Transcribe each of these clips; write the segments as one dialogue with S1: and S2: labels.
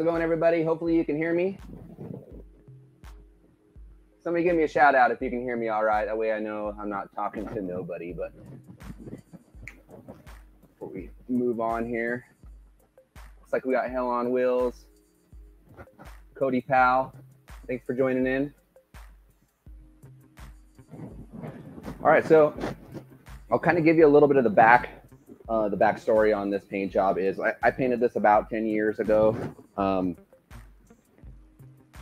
S1: How's it going, everybody? Hopefully you can hear me. Somebody give me a shout out if you can hear me all right. That way I know I'm not talking to nobody. But before we move on here, looks like we got Hell on Wheels. Cody Powell, thanks for joining in. All right, so I'll kind of give you a little bit of the back uh, the backstory on this paint job is I, I painted this about 10 years ago. Um,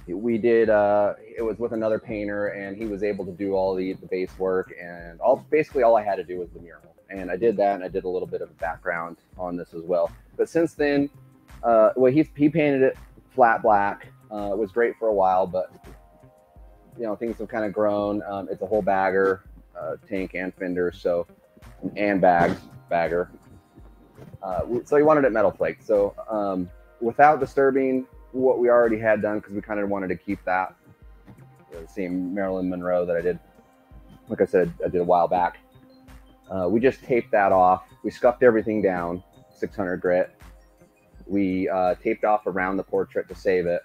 S1: we did, uh, it was with another painter and he was able to do all the, the base work and all basically all I had to do was the mural. And I did that and I did a little bit of a background on this as well. But since then, uh, well, he, he painted it flat black. Uh, it was great for a while, but you know, things have kind of grown. Um, it's a whole bagger, uh, tank and fender. So, and bags bagger. Uh, so he wanted it metal flake. So um, without disturbing what we already had done, because we kind of wanted to keep that same Marilyn Monroe that I did, like I said, I did a while back. Uh, we just taped that off. We scuffed everything down, 600 grit. We uh, taped off around the portrait to save it,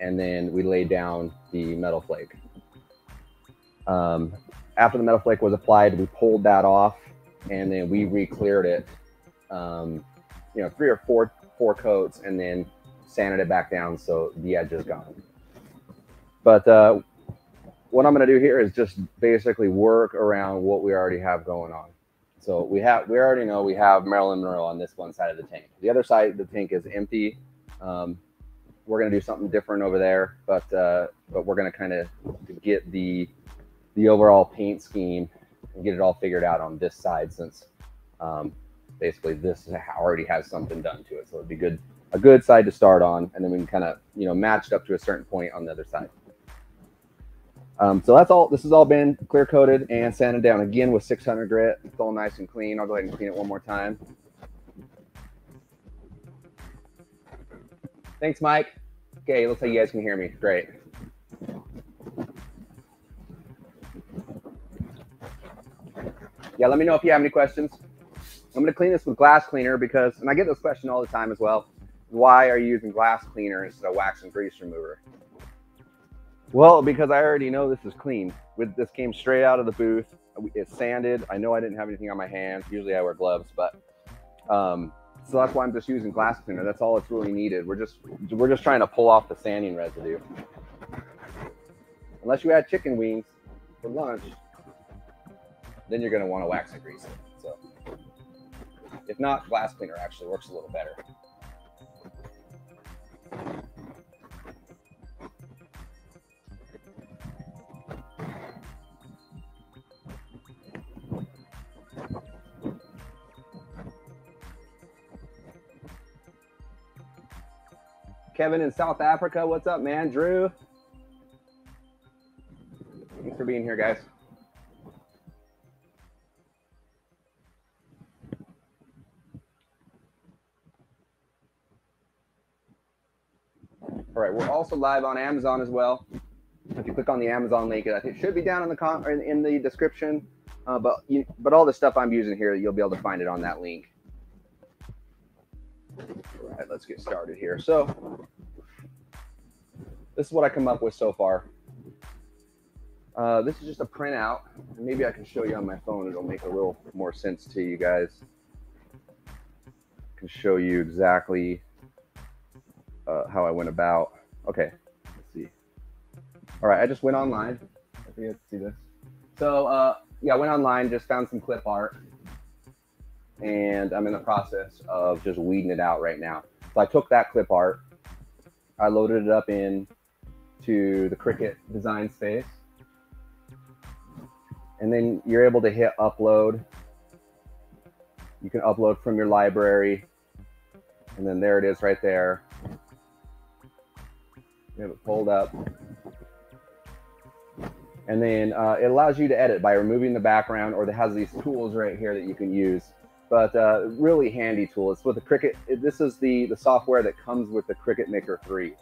S1: and then we laid down the metal flake. Um, after the metal flake was applied, we pulled that off and then we re-cleared it, um, you know, three or four four coats, and then sanded it back down so the edge is gone. But uh, what I'm going to do here is just basically work around what we already have going on. So we have we already know we have Marilyn Monroe on this one side of the tank. The other side the tank is empty. Um, we're going to do something different over there, but uh, but we're going to kind of get the the overall paint scheme and get it all figured out on this side since um, basically this already has something done to it. So it'd be good a good side to start on, and then we can kind of you know matched up to a certain point on the other side. Um, so that's all. This has all been clear coated and sanded down again with 600 grit. It's all nice and clean. I'll go ahead and clean it one more time. Thanks, Mike. Okay, looks like you guys can hear me. Great. yeah, let me know if you have any questions. I'm going to clean this with glass cleaner because, and I get this question all the time as well. Why are you using glass cleaner instead of wax and grease remover? Well, because I already know this is clean. With this came straight out of the booth. It's sanded. I know I didn't have anything on my hands. Usually I wear gloves, but um, so that's why I'm just using glass cleaner. That's all it's really needed. We're just we're just trying to pull off the sanding residue. Unless you had chicken wings for lunch, then you're going to want to wax and grease it. If not, glass cleaner actually works a little better. Kevin in South Africa, what's up, man? Drew, thanks for being here, guys. All right, we're also live on Amazon as well. If you click on the Amazon link, it should be down in the com- in, in the description. Uh, but you, but all the stuff I'm using here, you'll be able to find it on that link. All right, let's get started here. So this is what I come up with so far. Uh, this is just a printout. And maybe I can show you on my phone. It'll make a little more sense to you guys. I can show you exactly uh, how I went about. Okay, let's see. All right, I just went online. I think you see this. So uh, yeah, I went online, just found some clip art, and I'm in the process of just weeding it out right now. So I took that clip art, I loaded it up in to the Cricut design space, and then you're able to hit upload. You can upload from your library, and then there it is right there. You have it pulled up. And then uh, it allows you to edit by removing the background or it has these tools right here that you can use. But uh, really handy tool. It's with the Cricut. This is the, the software that comes with the Cricut Maker 3.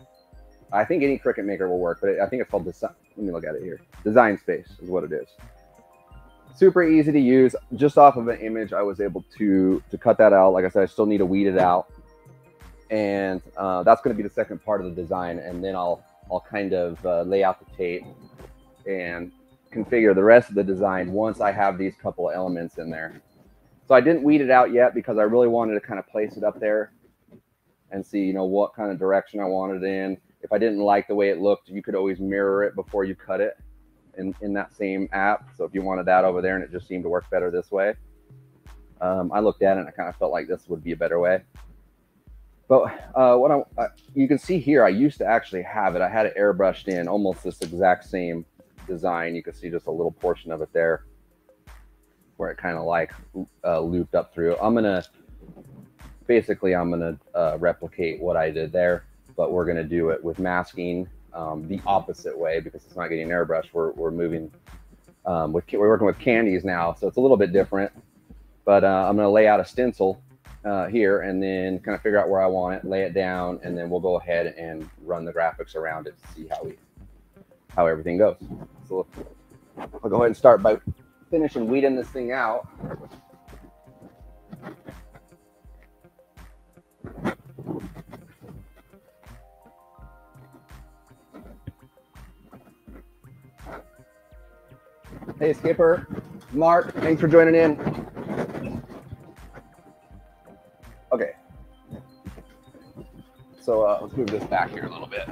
S1: I think any Cricut Maker will work, but I think it's called Design. Let me look at it here. Design Space is what it is. Super easy to use. Just off of an image, I was able to to cut that out. Like I said, I still need to weed it out. And uh, that's going to be the second part of the design. And then I'll I'll kind of uh, lay out the tape and configure the rest of the design once I have these couple of elements in there. So I didn't weed it out yet because I really wanted to kind of place it up there and see, you know, what kind of direction I wanted in. If I didn't like the way it looked, you could always mirror it before you cut it in, in that same app. So if you wanted that over there and it just seemed to work better this way, um, I looked at it and I kind of felt like this would be a better way. But uh, what I, uh, you can see here, I used to actually have it. I had it airbrushed in almost this exact same design. You can see just a little portion of it there where it kind of like uh, looped up through. I'm going to, basically, I'm going to uh, replicate what I did there, but we're going to do it with masking um, the opposite way because it's not getting airbrushed. We're, we're moving um, with, we're working with candies now. So it's a little bit different, but uh, I'm going to lay out a stencil uh, here and then kind of figure out where I want it, lay it down, and then we'll go ahead and run the graphics around it to see how we how everything goes. So I'll go ahead and start by finishing weeding this thing out. Hey, Skipper, Mark, thanks for joining in. Okay. So uh, let's move this back here a little bit.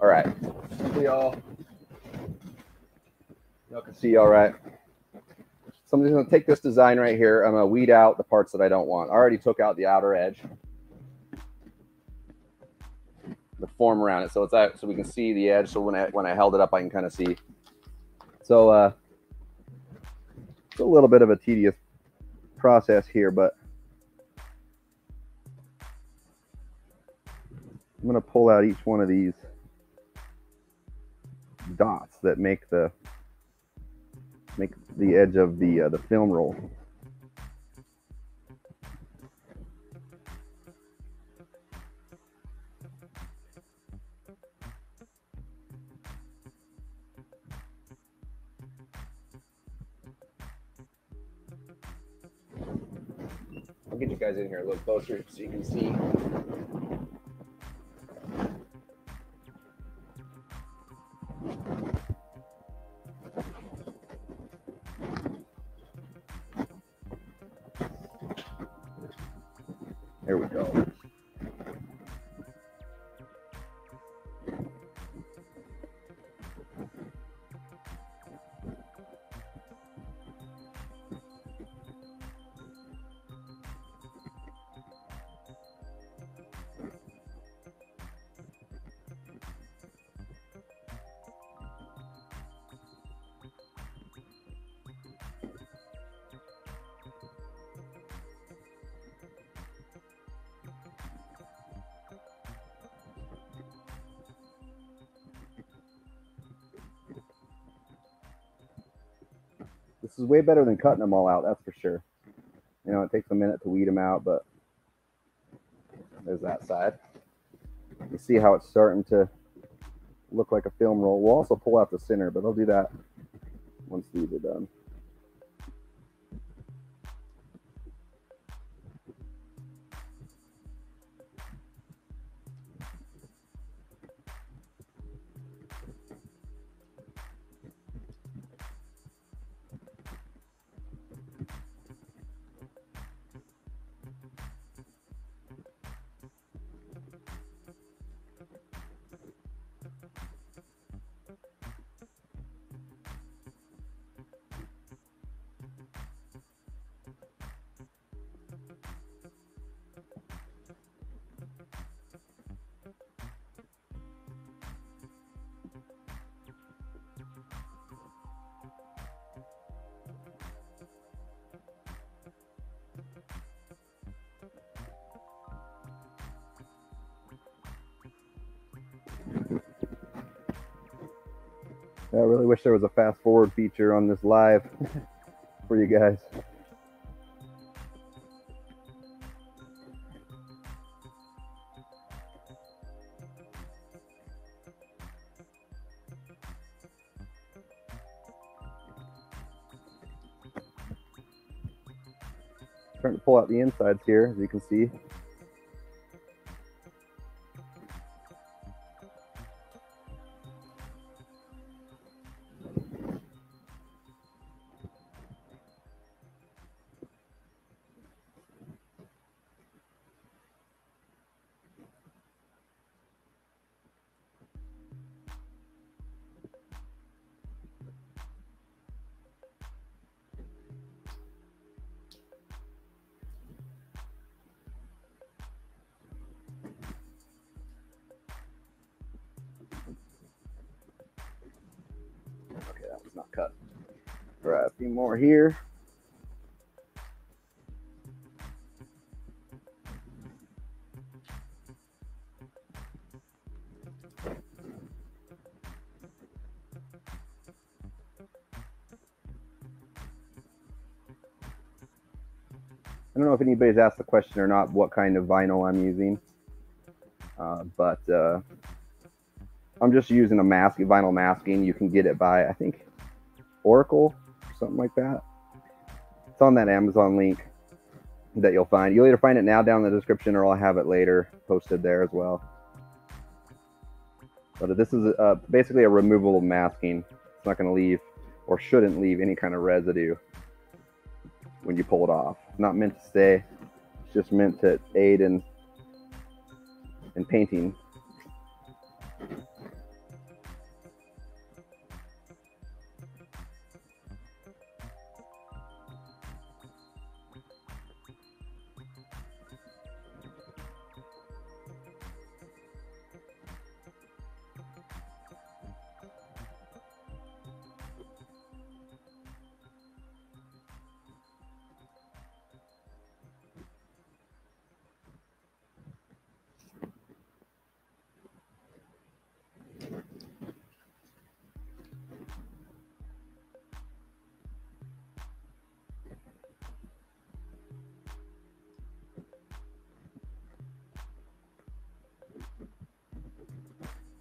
S1: All right. See y'all see all right. So I'm just to take this design right here. I'm to weed out the parts that I don't want. I already took out the outer edge, the form around it. So it's out, so we can see the edge. So when I, when I held it up, I can kind of see. So uh, it's a little bit of a tedious process here, but I'm to pull out each one of these dots that make the make the edge of the uh, the film roll. I'll get you guys in here a little closer so you can see. Is way better than cutting them all out, that's for sure. You know, it takes a minute to weed them out, but there's that side. You see how it's starting to look like a film roll. We'll also pull out the center, but I'll do that once these are done. I really wish there was a fast forward feature on this live for you guys. Starting to pull out the insides here, as you can see. If anybody's asked the question or not what kind of vinyl I'm using, uh, but uh, I'm just using a mask, vinyl masking. You can get it by, I think, Oracal, or something like that. It's on that Amazon link that you'll find. You'll either find it now down in the description or I'll have it later posted there as well. But this is uh, basically a removable masking. It's not going to leave or shouldn't leave any kind of residue when you pull it off. Not meant to stay. It's just meant to aid in in painting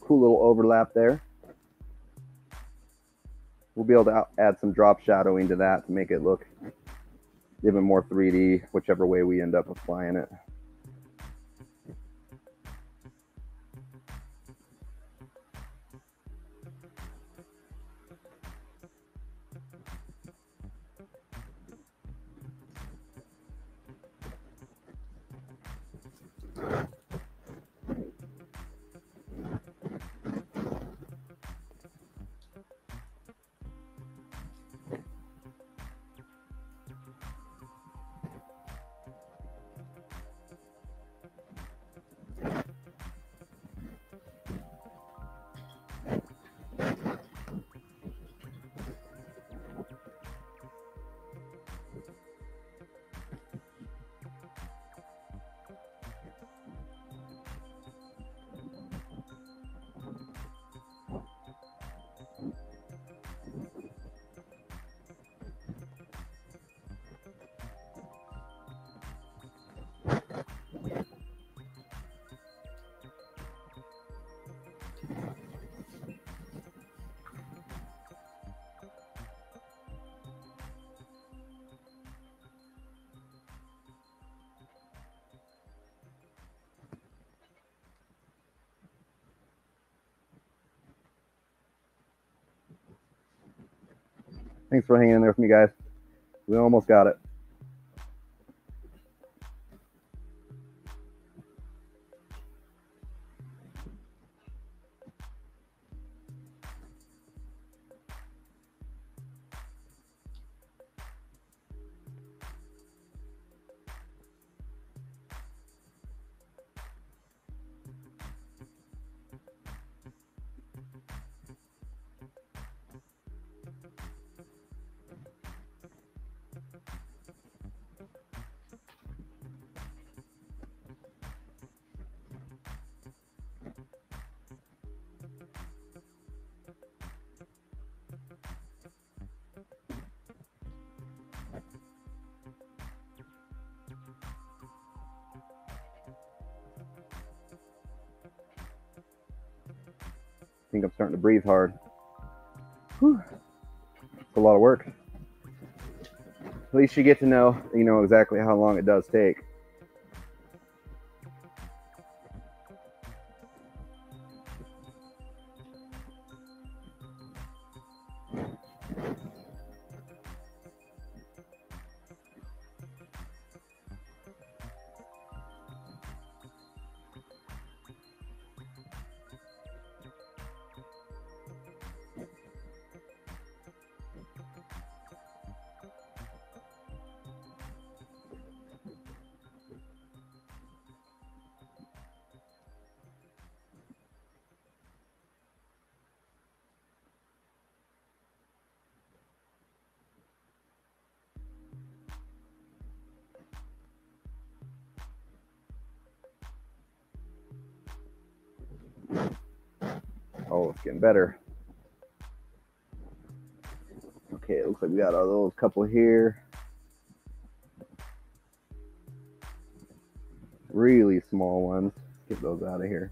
S1: cool little overlap there. We'll be able to add some drop shadowing to that to make it look even more 3D, whichever way we end up applying it. Thanks for hanging in there with me, guys. We almost got it. Starting to breathe hard. Whew. It's a lot of work. At least you get to know, you know, exactly how long it does take. Oh, it's getting better. Okay, it looks like we got a little couple here. Really small ones. Get those out of here.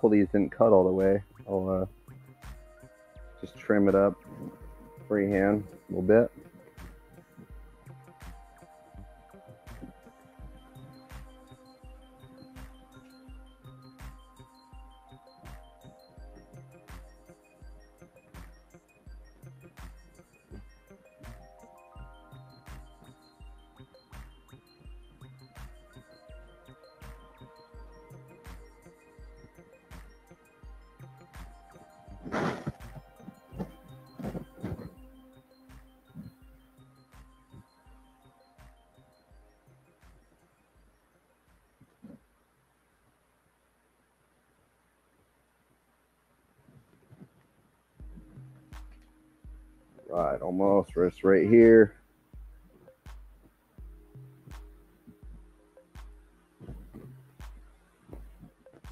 S1: Couple of these didn't cut all the way. I'll uh, just trim it up freehand a little bit. Right here.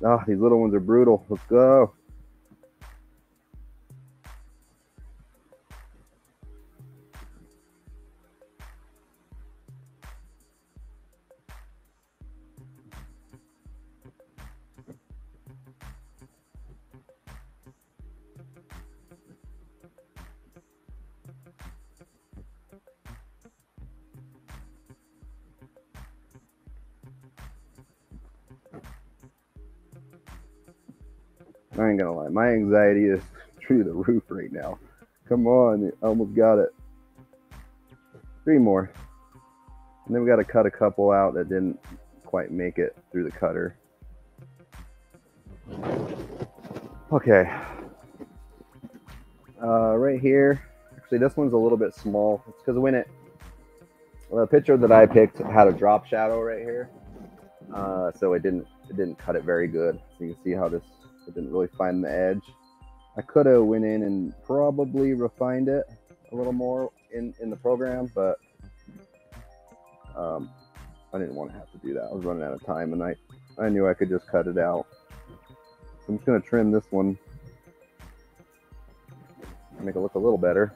S1: Ah, oh, these little ones are brutal. Let's go. My anxiety is through the roof right now. Come on, I almost got it. Three more. And then we got to cut a couple out that didn't quite make it through the cutter. Okay. Uh, right here, actually this one's a little bit small. It's because when it, the picture that I picked had a drop shadow right here. Uh, so it didn't, it didn't cut it very good. So you can see how this I didn't really find the edge. I could have went in and probably refined it a little more in, in the program, but um, I didn't want to have to do that. I was running out of time and I, I knew I could just cut it out. So I'm just going to trim this one, make it look a little better.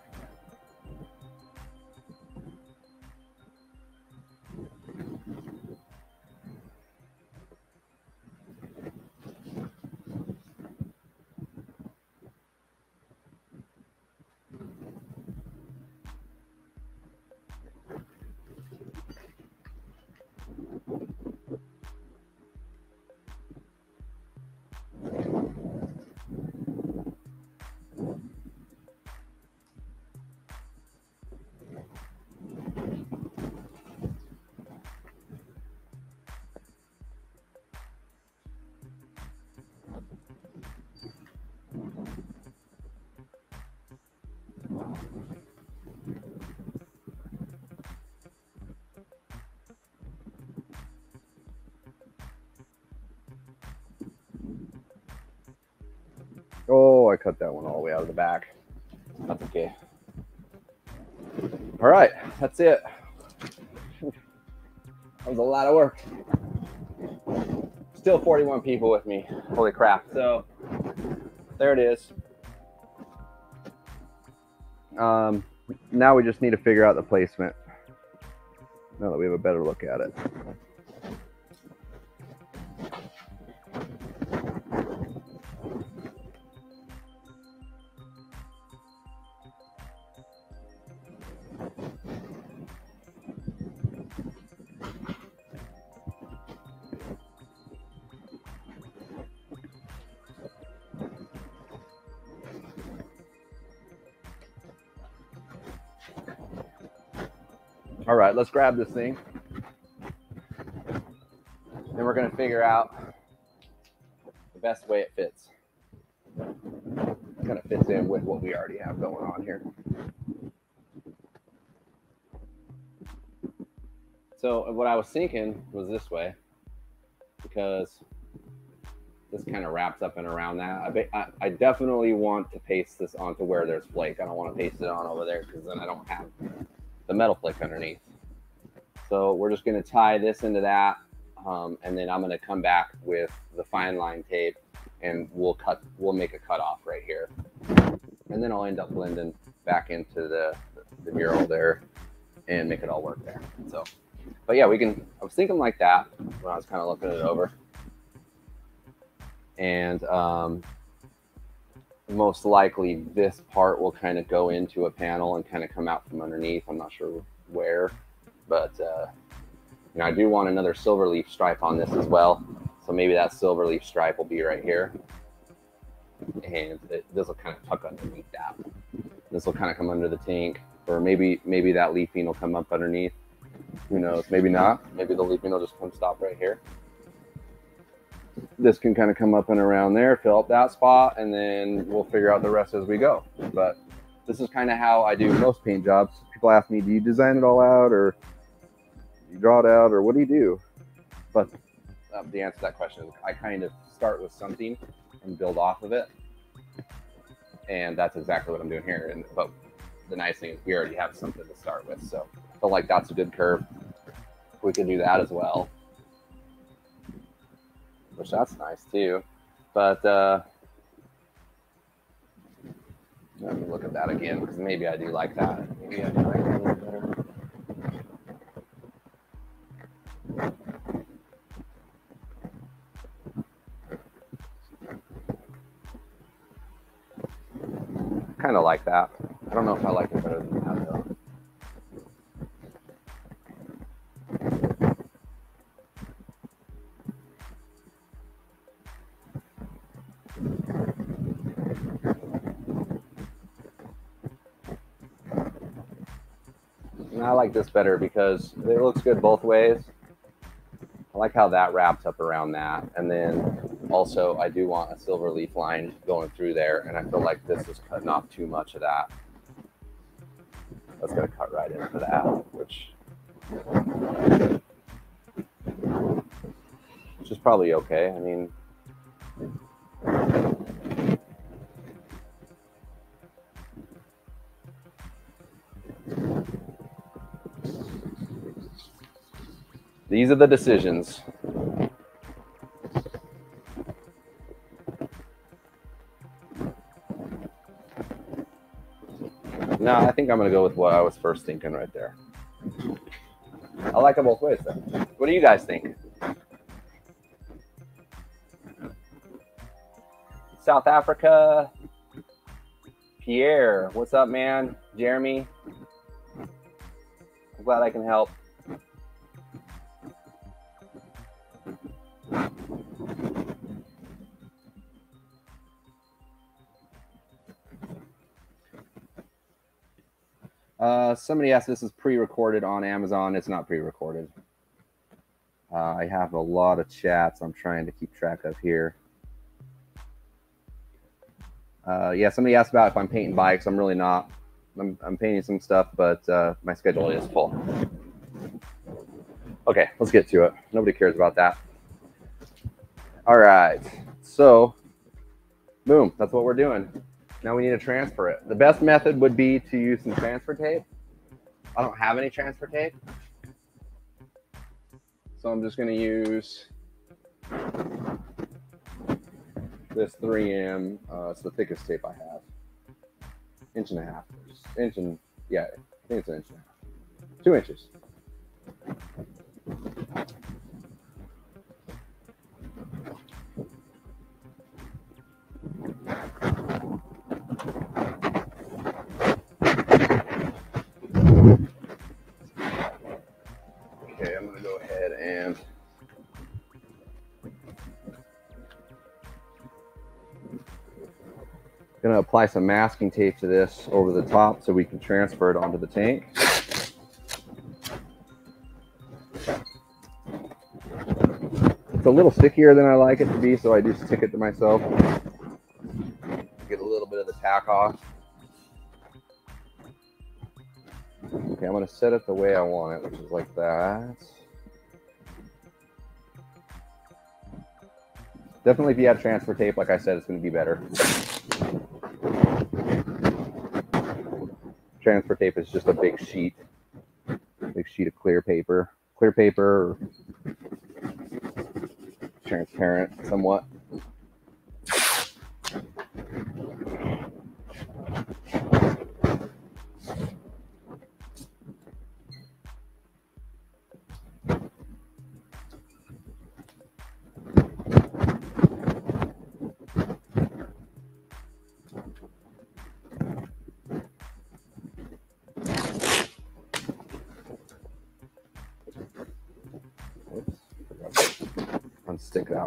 S1: That's it. That was a lot of work. Still 41 people with me. Holy crap. So there it is. Um, now we just need to figure out the placement. Now that we have a better look at it. Let's grab this thing. And we're going to figure out the best way it fits. Kind of fits in with what we already have going on here. So what I was thinking was this way, because this kind of wraps up and around that. I, I definitely want to paste this onto where there's flake. I don't want to paste it on over there because then I don't have the metal flake underneath. So we're just going to tie this into that. Um, and then I'm going to come back with the fine line tape and we'll cut, we'll make a cut off right here. And then I'll end up blending back into the, the mural there and make it all work there. So, but yeah, we can, I was thinking like that when I was kind of looking it over. And um, most likely this part will kind of go into a panel and kind of come out from underneath. I'm not sure where, but uh, you know, I do want another silver leaf stripe on this as well. So maybe that silver leaf stripe will be right here. And it, this will kind of tuck underneath that. This will kind of come under the tank, or maybe maybe that leafing will come up underneath. Who knows? Maybe not. Maybe the leafing will just come stop right here this can kind of come up and around there, fill up that spot, and then we'll figure out the rest as we go. But this is kind of how I do most paint jobs. People ask me, do you design it all out or you draw it out or what do you do? But um, the answer to that question is I kind of start with something and build off of it. And that's exactly what I'm doing here. And but the nice thing is we already have something to start with. So I feel like that's a good curve. We can do that as well which that's nice too. But uh, let me look at that again because maybe I do like that. Maybe I do like that a little better. Kind of like that. I don't know if I like it better than that though. And I like this better because it looks good both ways. I like how that wraps up around that. And then also I do want a silver leaf line going through there. And I feel like this is cutting off too much of that. That's gonna cut right into that, which which is probably okay. I mean, These are the decisions. No, I think I'm going to go with what I was first thinking right there. I like it both ways, though. What do you guys think? South Africa. Pierre, what's up, man? Jeremy, I'm glad I can help. Uh, somebody asked this is pre-recorded on Amazon. It's not pre-recorded. Uh, I have a lot of chats I'm trying to keep track of here. Uh, yeah, somebody asked about if I'm painting bikes. I'm really not. I'm, I'm painting some stuff, but uh, my schedule is full. Okay, let's get to it. Nobody cares about that. All right. So Boom, that's what we're doing. Now we need to transfer it. The best method would be to use some transfer tape. I don't have any transfer tape. So I'm just gonna use this 3M. Uh, it's the thickest tape I have. Inch and a half. Inch and, yeah, I think it's an inch and a half. Two inches. Okay, I'm gonna go ahead and gonna apply some masking tape to this over the top so we can transfer it onto the tank. It's a little stickier than I like it to be, so I do stick it to myself. Tack off. Okay, I'm gonna set it the way I want it, which is like that. Definitely if you have transfer tape, like I said, it's gonna be better. Transfer tape is just a big sheet, big sheet of clear paper. Clear paper, transparent somewhat.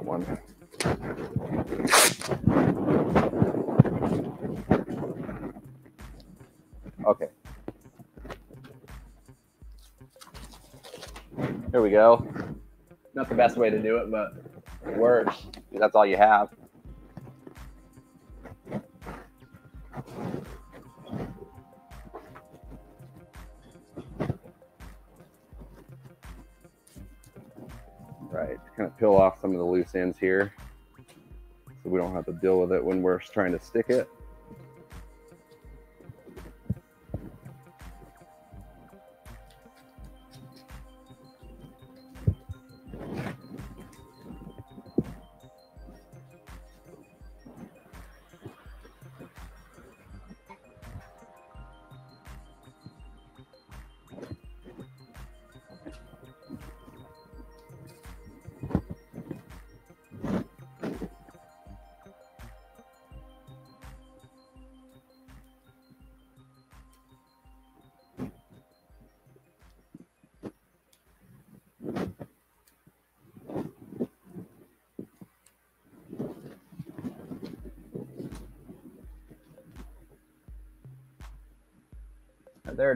S1: One. Okay. Here we go. Not the best way to do it, but it works. That's all you have. Some of the loose ends here so we don't have to deal with it when we're trying to stick it.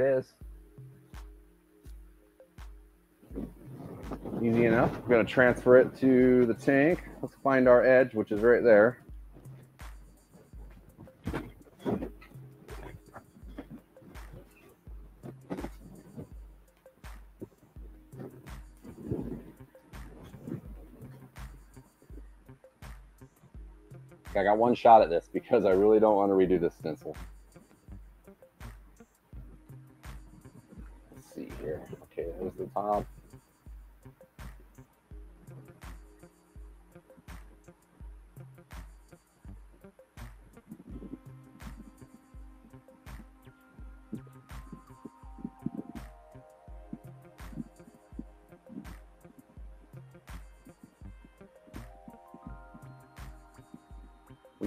S1: It is. Easy enough. We're going to transfer it to the tank. Let's find our edge, which is right there. I got one shot at this because I really don't want to redo this stencil.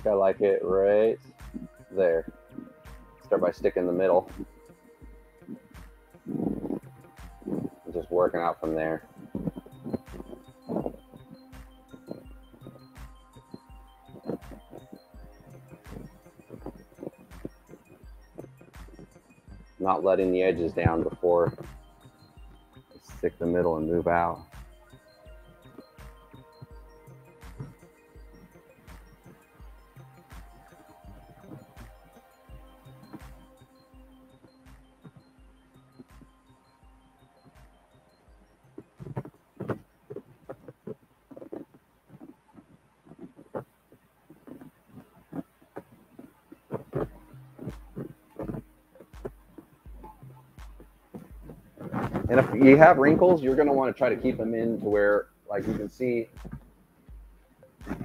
S1: Think I like it right there. Start by sticking the middle. Just working out from there. Not letting the edges down before I stick the middle and move out. You have wrinkles, you're going to want to try to keep them in to where, like you can see,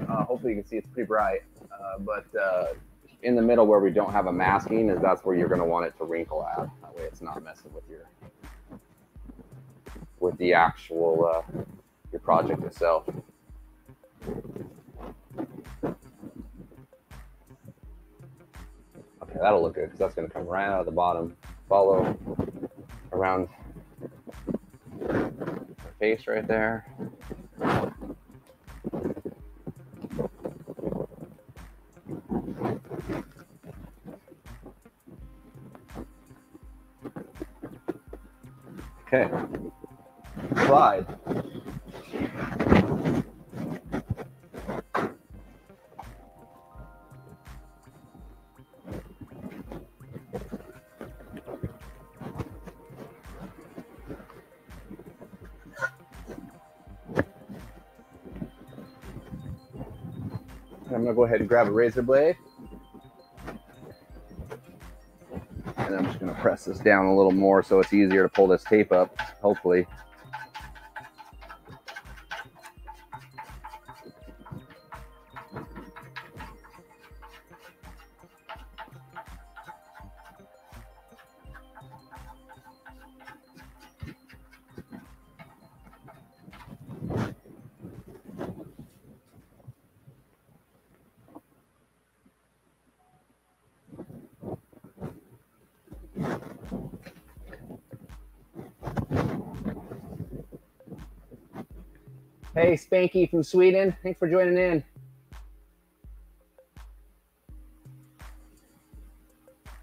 S1: uh, hopefully you can see it's pretty bright, uh, but uh, in the middle where we don't have a masking is that's where you're going to want it to wrinkle at. That way it's not messing with your, with the actual, uh, your project itself. Okay, that'll look good because that's going to come right out of the bottom. Follow around face right there. Gonna go ahead and grab a razor blade. And I'm just gonna press this down a little more so it's easier to pull this tape up, hopefully. Hey, Spanky from Sweden. Thanks for joining in.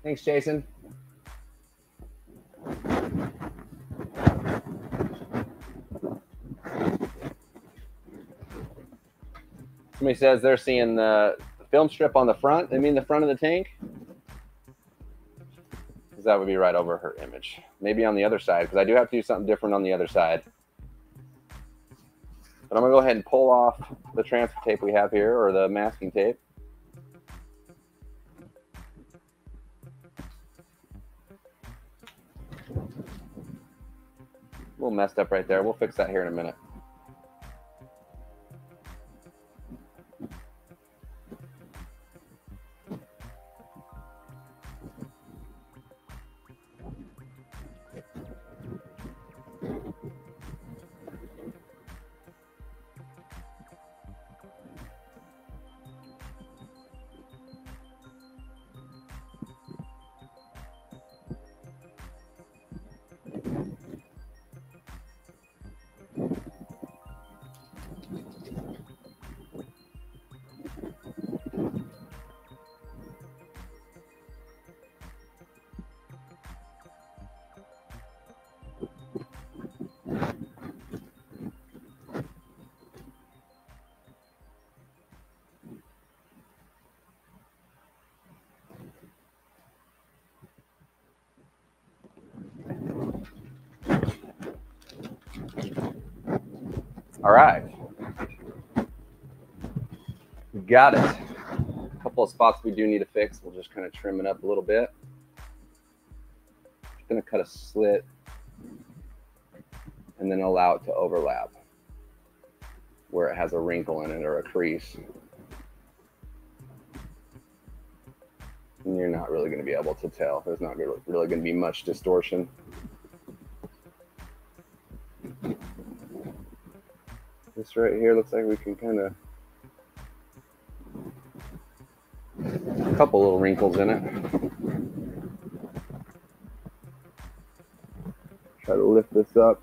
S1: Thanks, Jason. Somebody says they're seeing the, film strip on the front. They mean the front of the tank? Because that would be right over her image. Maybe on the other side, because I do have to do something different on the other side. But I'm gonna go ahead and pull off the transfer tape we have here, or the masking tape. A little messed up right there. We'll fix that here in a minute. All right. Got it. A couple of spots we do need to fix. We'll just kind of trim it up a little bit. Just going to cut a slit and then allow it to overlap where it has a wrinkle in it or a crease. And you're not really going to be able to tell. There's not really going to be much distortion. This right here looks like we can kind of a couple little wrinkles in it. Try to lift this up.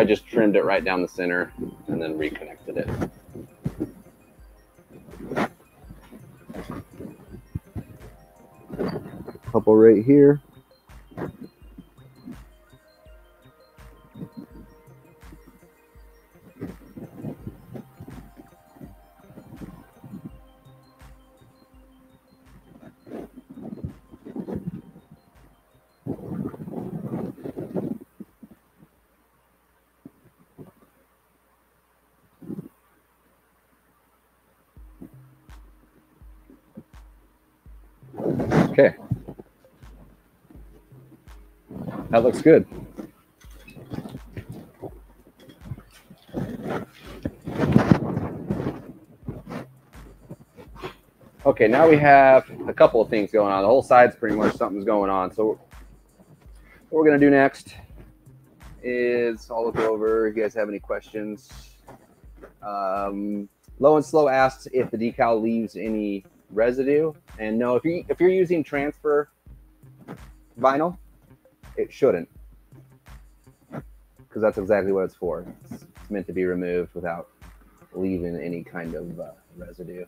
S1: I just trimmed it right down the center and then reconnected it. Couple right here. Okay. That looks good. Okay, now we have a couple of things going on. The whole side's pretty much something's going on. So what we're going to do next is I'll look over if you guys have any questions. Um, Low and Slow asks if the decal leaves any residue, and no, if you if you're using transfer vinyl, it shouldn't, because that's exactly what it's for. It's, it's, meant to be removed without leaving any kind of uh, residue.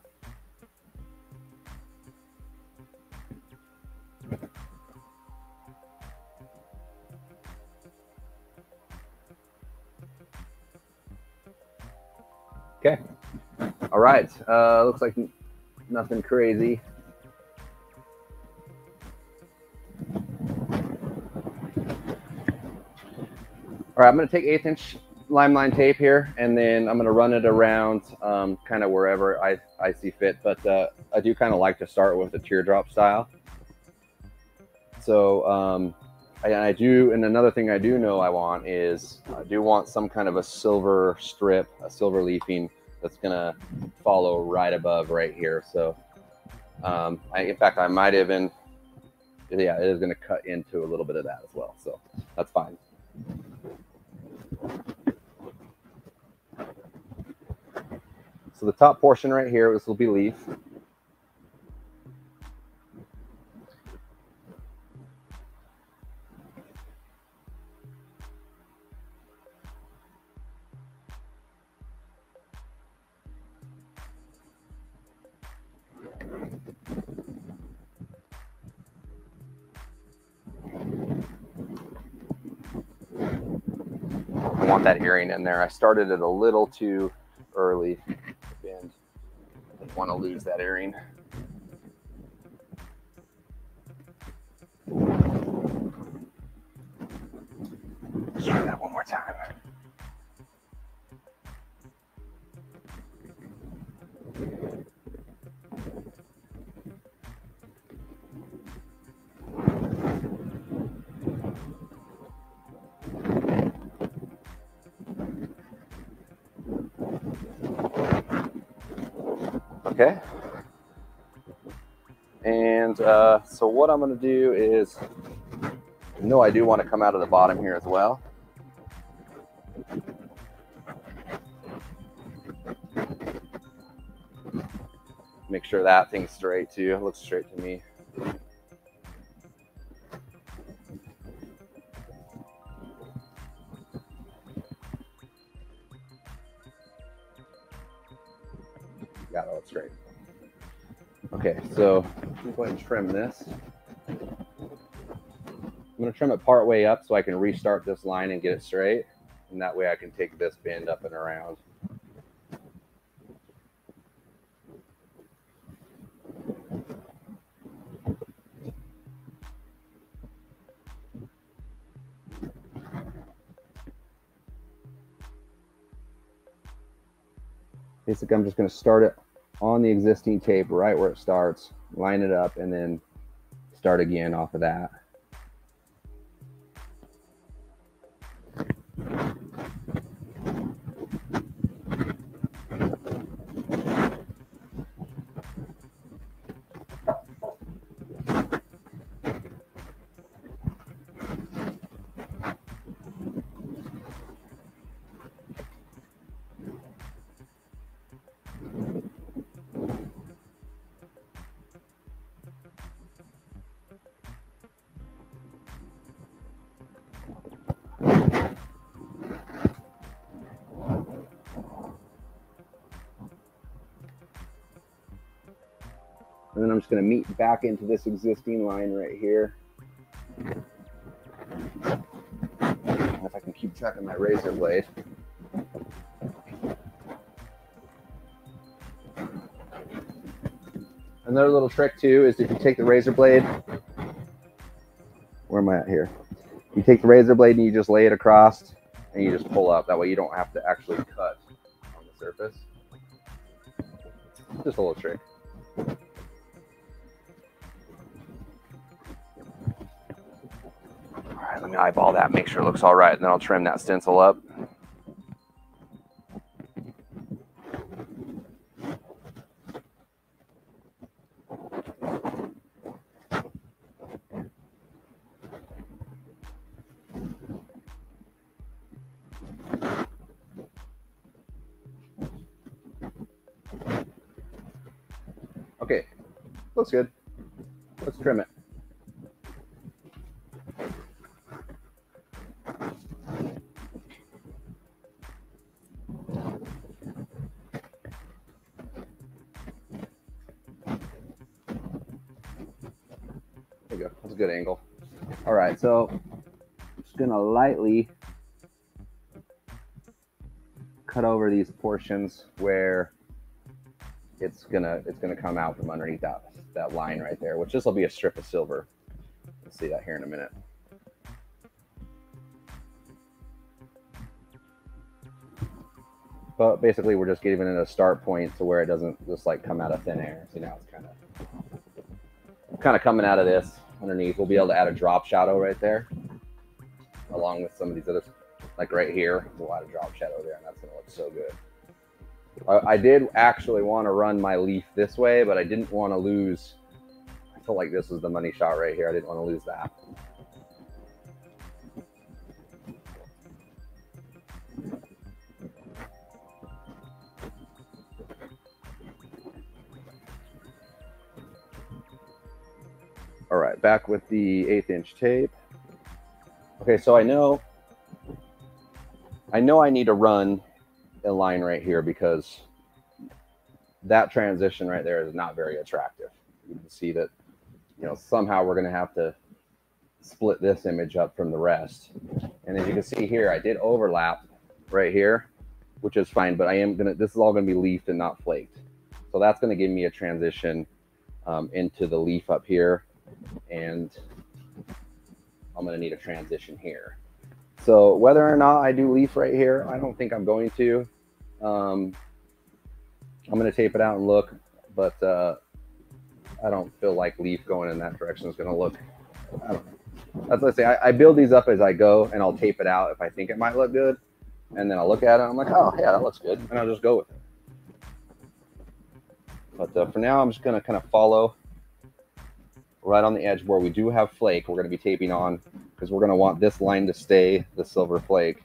S1: Okay. All right. Uh, looks like nothing crazy. All right, I'm going to take eighth inch line tape here, and then I'm going to run it around um, kind of wherever I, I see fit. But uh, I do kind of like to start with the teardrop style. So um, I, I do, and another thing I do know I want is I do want some kind of a silver strip, a silver leafing that's gonna follow right above right here. So, um, I, in fact, I might even, yeah, it is gonna cut into a little bit of that as well. So that's fine. So the top portion right here, this will be leaf. Want that earring in there. I started it a little too early. Bend. Didn't want to lose that earring. try that one more time. Okay. And uh, so what I'm going to do is, know, I do want to come out of the bottom here as well. Make sure that thing's straight too. Looks straight to me. Okay, so I'm going to trim this. I'm going to trim it part way up so I can restart this line and get it straight. And that way I can take this bend up and around. Basically, I'm just going to start it on the existing tape right where it starts, line it up, and then start again off of that. Going to meet back into this existing line right here. If I can keep track of my razor blade. Another little trick too is if you take the razor blade, where am I at here? You take the razor blade and you just lay it across and you just pull up. That way you don't have to actually cut on the surface. Just a little trick. Eyeball that, make sure it looks all right, and then I'll trim that stencil up. Gonna lightly cut over these portions where it's gonna it's gonna come out from underneath that that line right there, which this will be a strip of silver. We'll see that here in a minute. But basically, we're just giving it a start point to where it doesn't just like come out of thin air. See now it's kind of kind of coming out of this underneath. We'll be able to add a drop shadow right there, along with some of these others, like right here. Add a drop shadow there, and that's gonna look so good. I, I did actually want to run my leaf this way, but I didn't want to lose. I felt like this was the money shot right here. I didn't want to lose that. All right, back with the eighth inch tape. Okay, so I know, I know I need to run a line right here because that transition right there is not very attractive. You can see that, you know, somehow we're going to have to split this image up from the rest. And as you can see here, I did overlap right here, which is fine, but I am going to, this is all going to be leafed and not flaked. So that's going to give me a transition um, into the leaf up here. And I'm going to need a transition here. So whether or not I do leaf right here, I don't think I'm going to. Um, I'm going to tape it out and look, but uh, I don't feel like leaf going in that direction is going to look. I don't. That's let's say I, I, build these up as I go, and I'll tape it out if I think it might look good, and then I'll look at it. I'm like, oh yeah, that looks good, and I'll just go with it. But uh, for now, I'm just going to kind of follow right on the edge where we do have flake. We're going to be taping on because we're going to want this line to stay the silver flake.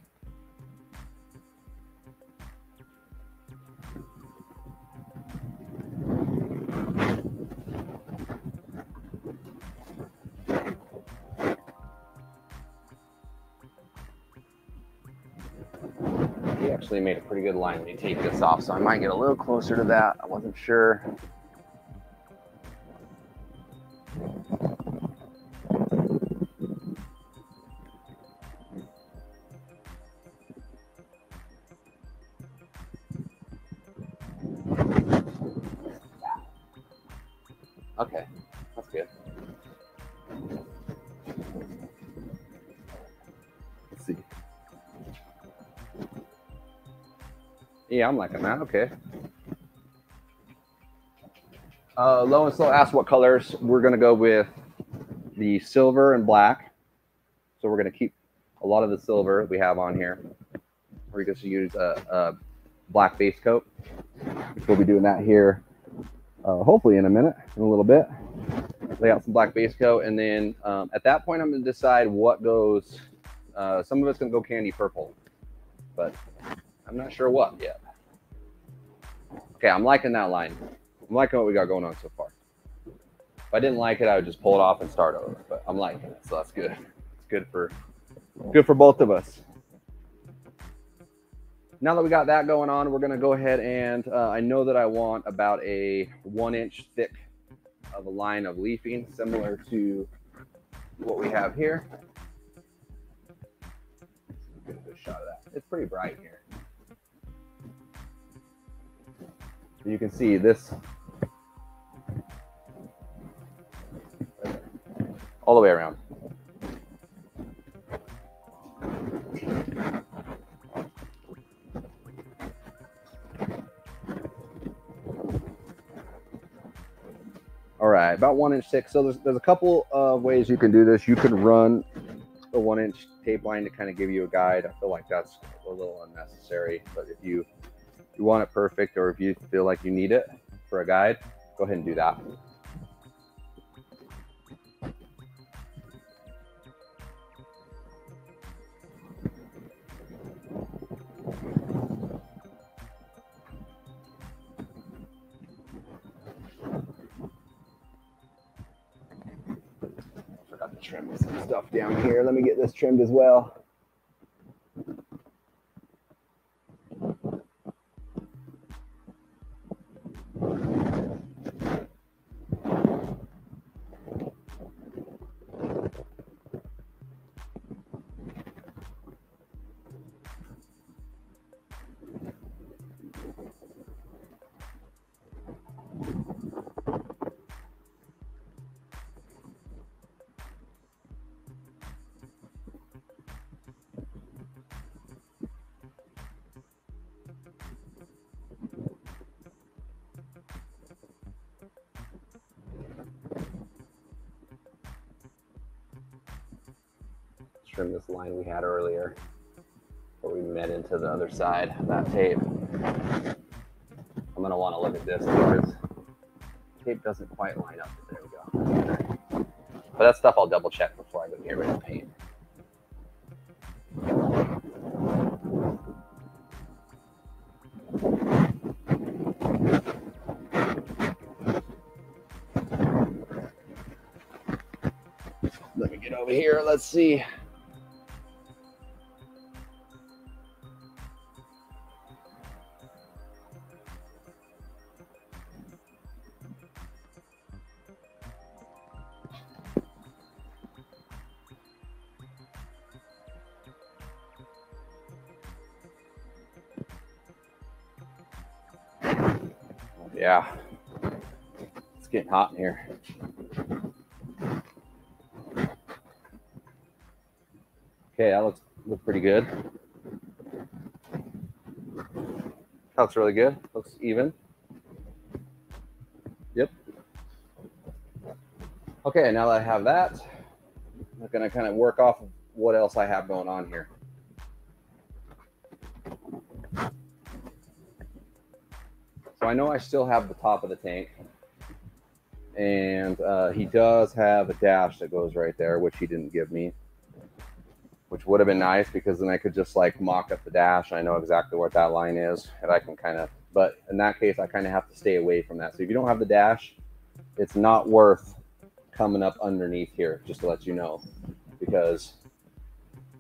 S1: He actually made a pretty good line when he taped this off, so I might get a little closer to that. I wasn't sure. Okay, that's good. Let's see. Yeah, I'm liking that. Okay. Uh, Low and Slow asked what colors. We're going to go with the silver and black. So we're going to keep a lot of the silver we have on here. We're going to use a, a black base coat. We'll be doing that here uh, hopefully in a minute, in a little bit. Lay out some black base coat, and then um, at that point, I'm going to decide what goes. Uh, some of it's going to go candy purple, but I'm not sure what yet. Okay, I'm liking that line. I'm liking what we got going on so far. If I didn't like it, I would just pull it off and start over. But I'm liking it, so that's good. It's good for good for both of us now that we got that going on, we're going to go ahead and uh, I know that I want about a one inch thick of a line of leafing, similar to what we have here. Get a good shot of that. It's pretty bright here. You can see this all the way around. All right, about one inch thick. So there's, there's a couple of ways you can do this. You can run a one inch tape line to kind of give you a guide. I feel like that's a little unnecessary, but if you you want it perfect or if you feel like you need it for a guide, go ahead and do that. Stuff down here. Let me get this trimmed as well. Line we had earlier where we met into the other side of that tape. I'm gonna wanna look at this because tape doesn't quite line up. There we go. But that stuff I'll double check before I go get rid of paint. Let me get over here. Let's see. Getting hot in here. Okay, that looks looks pretty good. Looks really good. Looks even. Yep. Okay, now that I have that, I'm gonna kind of work off of what else I have going on here. So I know I still have the top of the tank. And uh, he does have a dash that goes right there, which he didn't give me. Which would have been nice because then I could just like mock up the dash. I know exactly what that line is. And I can kind of, but in that case, I kind of have to stay away from that. So if you don't have the dash, it's not worth coming up underneath here, just to let you know. Because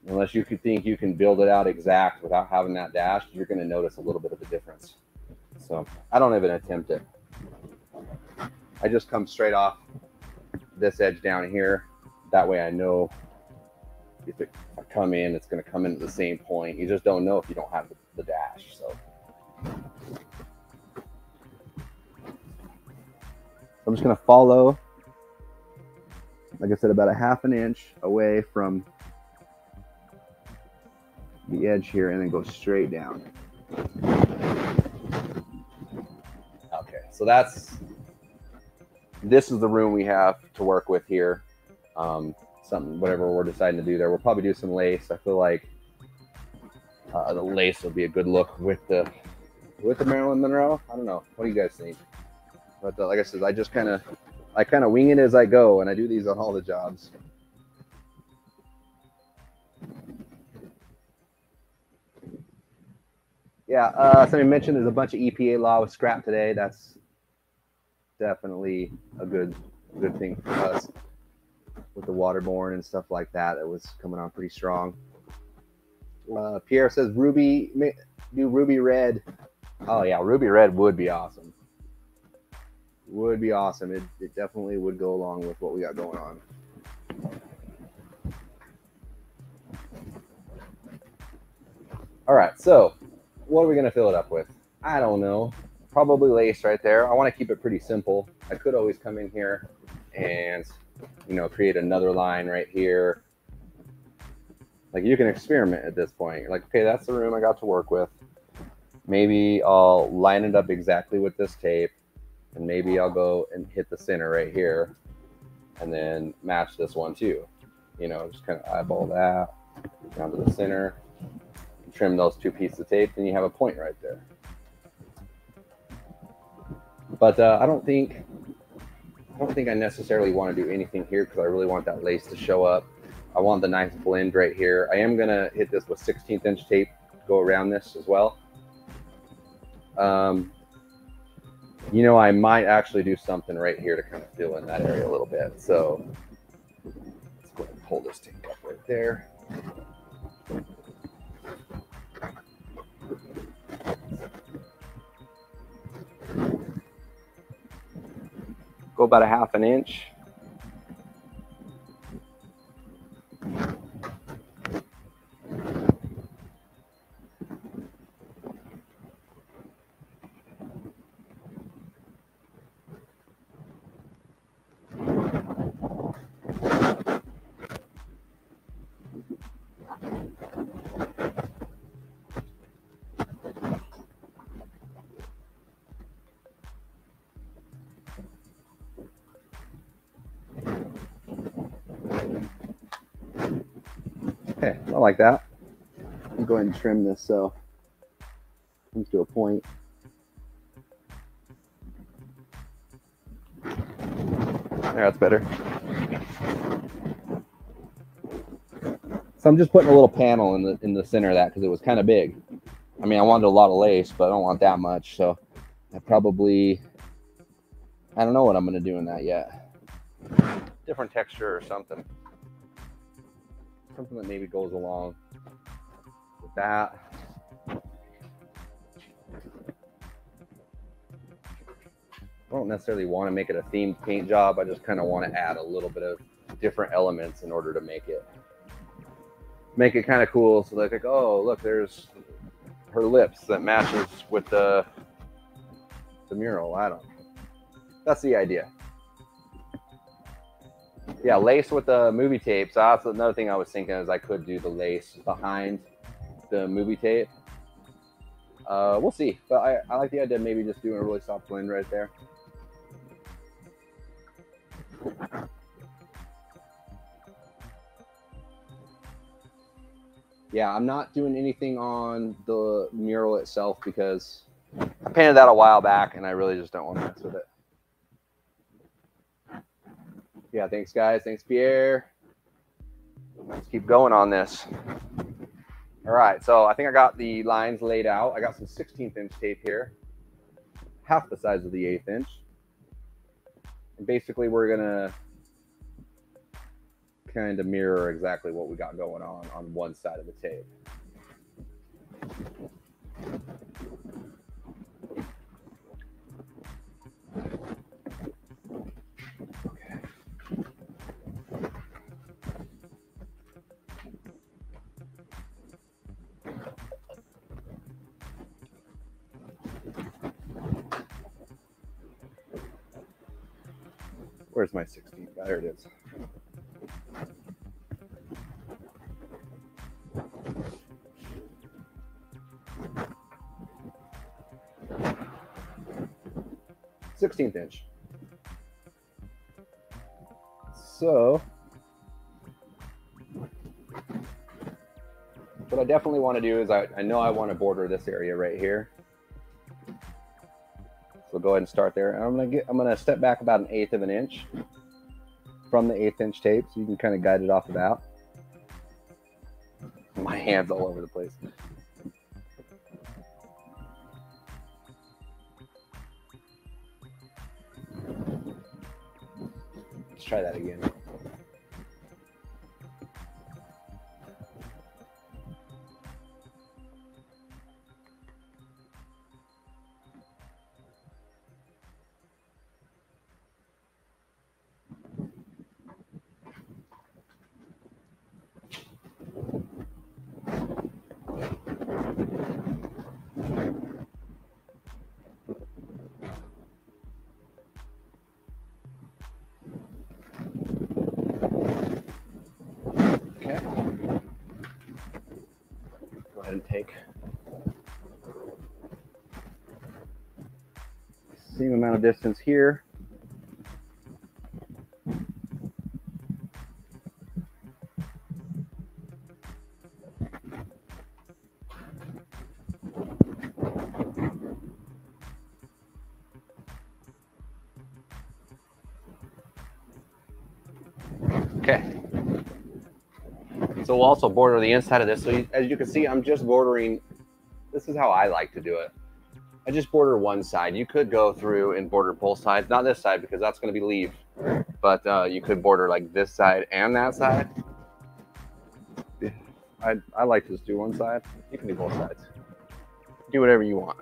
S1: unless you could think you can build it out exact without having that dash, you're going to notice a little bit of a difference. So I don't even attempt it. I just come straight off this edge down here. That way I know if, it, I come in, it's going to come in at the same point. You just don't know if you don't have the, the dash. So I'm just going to follow, like I said, about a half an inch away from the edge here and then go straight down. Okay, so that's this is the room we have to work with here. Um, something, whatever we're deciding to do there, we'll probably do some lace. I feel like uh, the lace will be a good look with the with the Marilyn Monroe. I don't know. What do you guys think? But uh, like I said, I just kind of I kind of wing it as I go, and I do these on all the jobs. Yeah, uh, somebody mentioned there's a bunch of EPA law with scrap today. That's definitely a good good thing for us with the waterborne and stuff like that. It was coming on pretty strong. Uh, Pierre says ruby do ruby red. Oh yeah, ruby red would be awesome. Would be awesome. It, it definitely would go along with what we got going on. All right, so what are we gonna fill it up with? I don't know. Probably lace right there. I want to keep it pretty simple. I could always come in here and you know create another line right here. Like you can experiment at this point. Like, okay, that's the room I got to work with. Maybe I'll line it up exactly with this tape, and maybe I'll go and hit the center right here, and then match this one too. you know, just kind of eyeball that down to the center, trim those two pieces of tape, and you have a point right there. But uh, I don't think I don't think I necessarily want to do anything here because I really want that lace to show up. I want the nice blend right here. I am gonna hit this with 16th inch tape, go around this as well. Um, you know, I might actually do something right here to kind of fill in that area a little bit. So let's go ahead and pull this tape up right there. Go about a half an inch. Like that. I'm going to trim this so comes to a point. There, that's better. So I'm just putting a little panel in the in the center of that because it was kind of big. I mean, I wanted a lot of lace, but I don't want that much. So I probably I don't know what I'm gonna do in that yet. Different texture or something something that maybe goes along with that. I don't necessarily want to make it a themed paint job. I just kind of want to add a little bit of different elements in order to make it make it kind of cool. So like, like, oh, look, there's her lips that matches with the the mural. I don't. That's the idea yeah, lace with the movie tape. So that's another thing I was thinking is I could do the lace behind the movie tape. Uh, we'll see, but I, I like the idea of maybe just doing a really soft blend right there. Yeah, I'm not doing anything on the mural itself because I painted that a while back and I really just don't want to mess with it yeah, thanks, guys. Thanks, Pierre. Let's keep going on this. All right, so I think I got the lines laid out. I got some 16th inch tape here, half the size of the eighth inch. And basically, we're gonna kind of mirror exactly what we got going on on one side of the tape. Where's my 16? There it is. Sixteenth inch. So, what I definitely want to do is I, I know I want to border this area right here. So go ahead and start there. I'm gonna get I'm gonna step back about an eighth of an inch from the eighth inch tape, so you can kind of guide it off of that. My hands all over the place. Let's try that again. Same amount of distance here. Okay. So we'll also border the inside of this. So you, as you can see, I'm just bordering. This is how I like to do it. I just border one side. You could go through and border both sides. Not this side because that's going to be leaf. But uh, you could border like this side and that side. I, I like to just do one side. You can do both sides. Do whatever you want.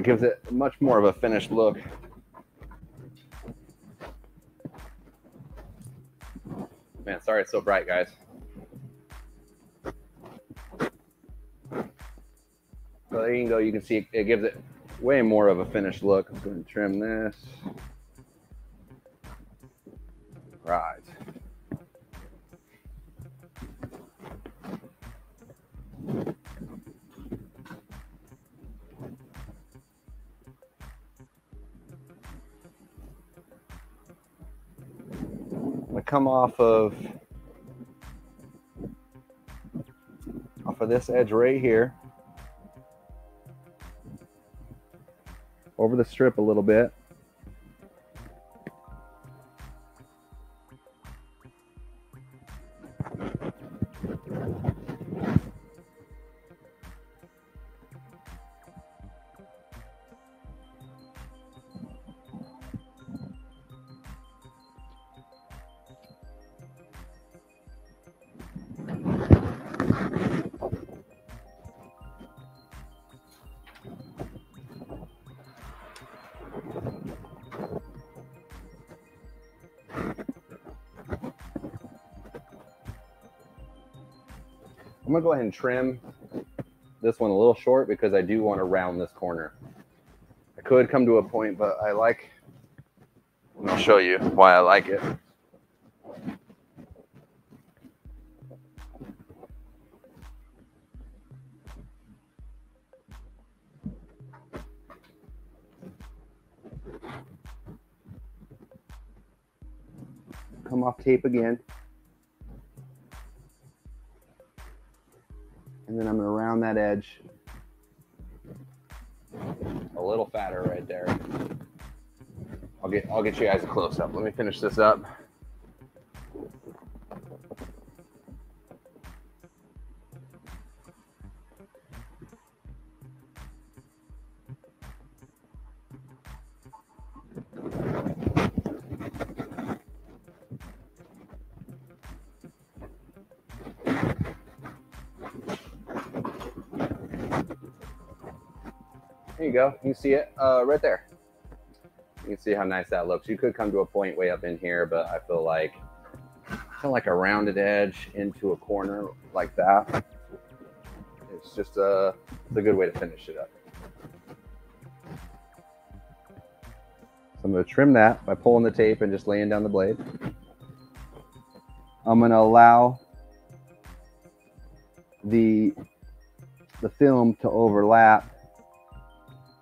S1: That gives it much more of a finished look. Man, sorry it's so bright, guys. So there you can go. You can see it gives it way more of a finished look. I'm going to trim this. Come off of off of this edge right here. Over the strip a little bit gonna go ahead and trim this one a little short because I do want to round this corner. I could come to a point, but I like, I'll show you why I like it. Come off tape again. Then I'm gonna round that edge a little fatter right there. I'll get I'll get you guys a close up. Let me finish this up. You go. You see it uh, right there. You can see how nice that looks. You could come to a point way up in here, but I feel like I feel like a rounded edge into a corner like that. It's just a, it's a good way to finish it up. So I'm going to trim that by pulling the tape and just laying down the blade. I'm going to allow the the film to overlap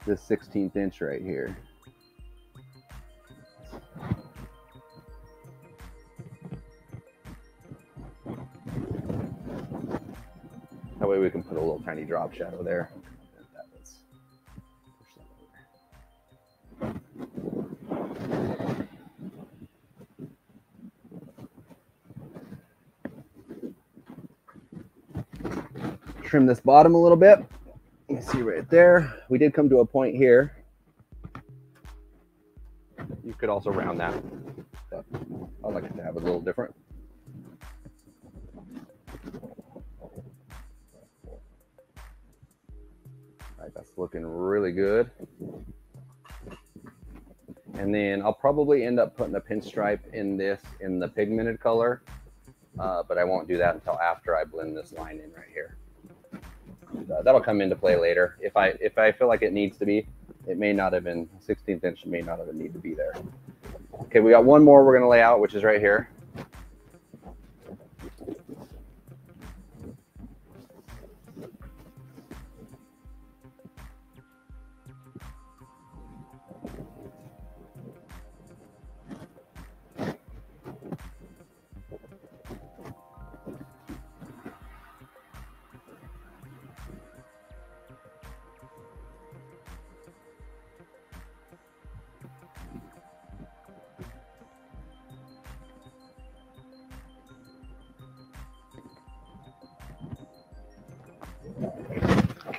S1: this 16th inch right here. That way we can put a little tiny drop shadow there. Trim this bottom a little bit. Can see right there. We did come to a point here. You could also round that, but I like it to have it a little different. All right, that's looking really good. And then I'll probably end up putting a pinstripe in this in the pigmented color, uh, but I won't do that until after I blend this line in right here. Uh, that'll come into play later. If I if I feel like it needs to be, it may not have been 16th inch may not have need to be there. Okay, we got one more we're gonna lay out, which is right here.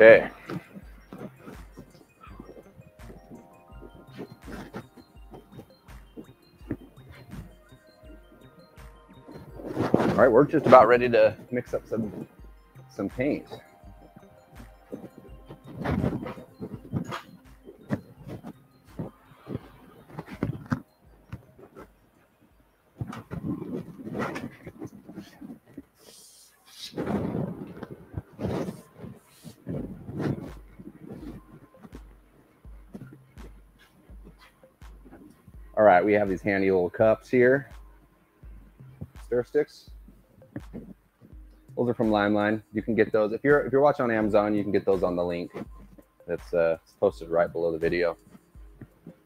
S1: Okay. All right, we're just about ready to mix up some some paint. All right, we have these handy little cups here. Stir sticks. Those are from Limeline. You can get those if you're if you're watching on Amazon. You can get those on the link that's uh, posted right below the video.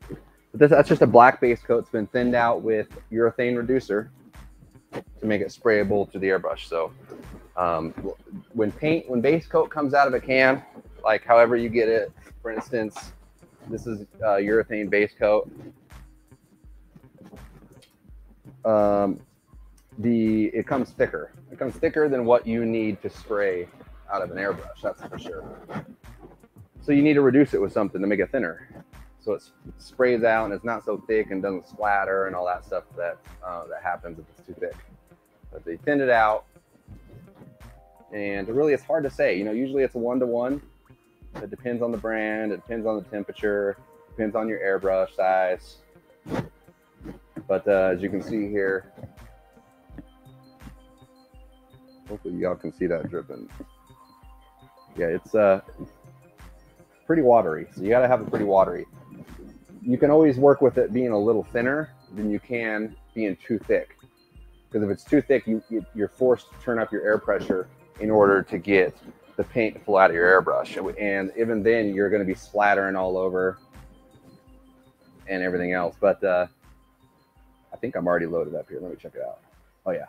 S1: But this, that's just a black base coat. It's been thinned out with urethane reducer to make it sprayable to the airbrush. So um, when paint when base coat comes out of a can, like however you get it, for instance, this is uh, urethane base coat um, the it comes thicker. It comes thicker than what you need to spray out of an airbrush. That's for sure. So you need to reduce it with something to make it thinner. So it sprays out and it's not so thick and doesn't splatter and all that stuff that uh, that happens if it's too thick. But they thinned it out, and really it's hard to say. You know, usually it's a one to one. It depends on the brand. It depends on the temperature. Depends on your airbrush size. But uh, as you can see here, hopefully y'all can see that dripping. Yeah, it's uh, pretty watery. So you got to have it pretty watery. You can always work with it being a little thinner than you can being too thick. Because if it's too thick, you, you're forced to turn up your air pressure in order to get the paint to flow out of your airbrush. And even then, you're going to be splattering all over and everything else. But uh, I think I'm already loaded up here. Let me check it out. Oh yeah.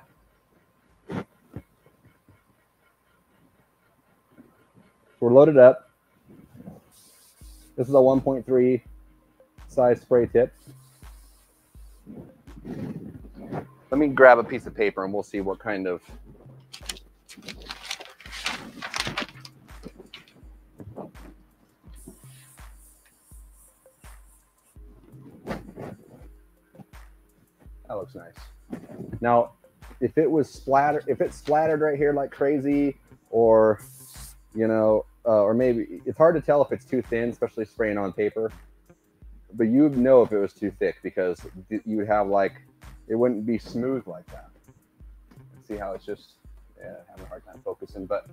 S1: So we're loaded up. This is a 1.3 size spray tip. Let me grab a piece of paper and we'll see what kind of That looks nice. Now, if it was splattered, if it splattered right here like crazy, or you know, uh, or maybe it's hard to tell if it's too thin, especially spraying on paper. But you'd know if it was too thick because you would have like it wouldn't be smooth like that. See how it's just yeah, having a hard time focusing. But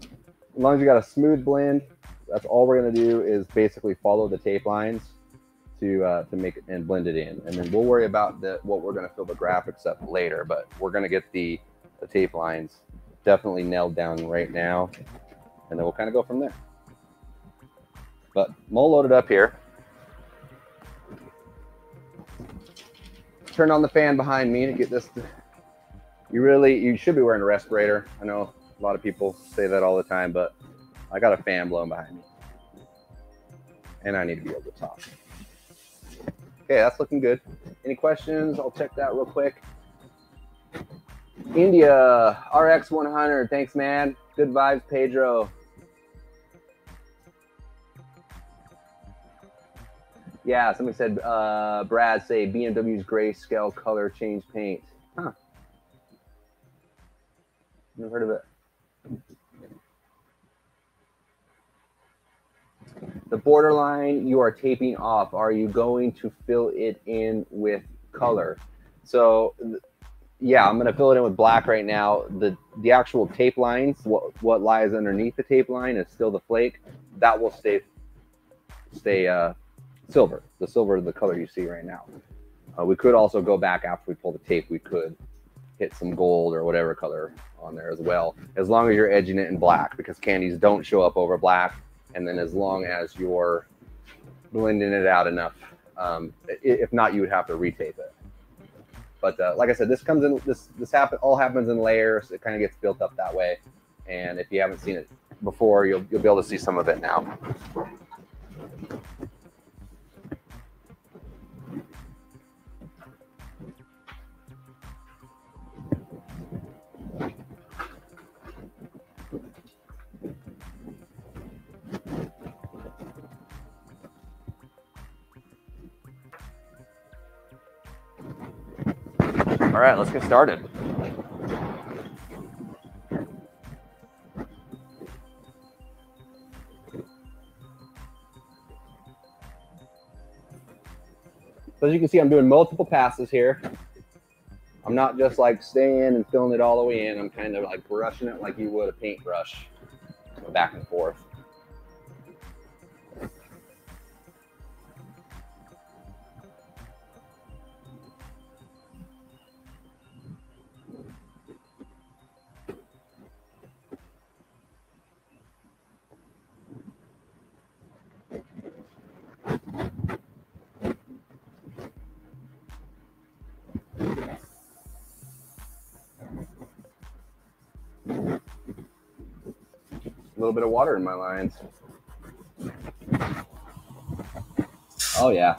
S1: as long as you got a smooth blend, that's all we're gonna do is basically follow the tape lines to uh, to make it and blend it in, and then we'll worry about the what we're going to fill the graphics up later. But we're going to get the the tape lines definitely nailed down right now, and then we'll kind of go from there. But mole loaded up here. Turn on the fan behind me to get this. To, you really you should be wearing a respirator. I know a lot of people say that all the time, but I got a fan blowing behind me, and I need to be able to talk. Okay, that's looking good. Any questions? I'll check that real quick. India RX 100. Thanks, man. Good vibes, Pedro. Yeah, somebody said, uh, Brad, say BMW's grayscale color change paint. Huh. Never heard of it. The borderline you are taping off, are you going to fill it in with color? So yeah, I'm gonna fill it in with black right now. The the actual tape lines, what what lies underneath the tape line is still the flake. That will stay stay uh, silver. The silver the color you see right now. Uh, we could also go back after we pull the tape. We could hit some gold or whatever color on there as well, as long as you're edging it in black because candies don't show up over black. And then as long as you're blending it out enough, um, if not, you would have to retape it. But uh, like I said, this comes in this this happen all happens in layers. It kind of gets built up that way. And if you haven't seen it before, you'll you'll be able to see some of it now. All right, let's get started. So as you can see, I'm doing multiple passes here. I'm not just like staying and filling it all the way in. I'm kind of like brushing it like you would a paintbrush, back and forth. A little bit of water in my lines. Oh yeah.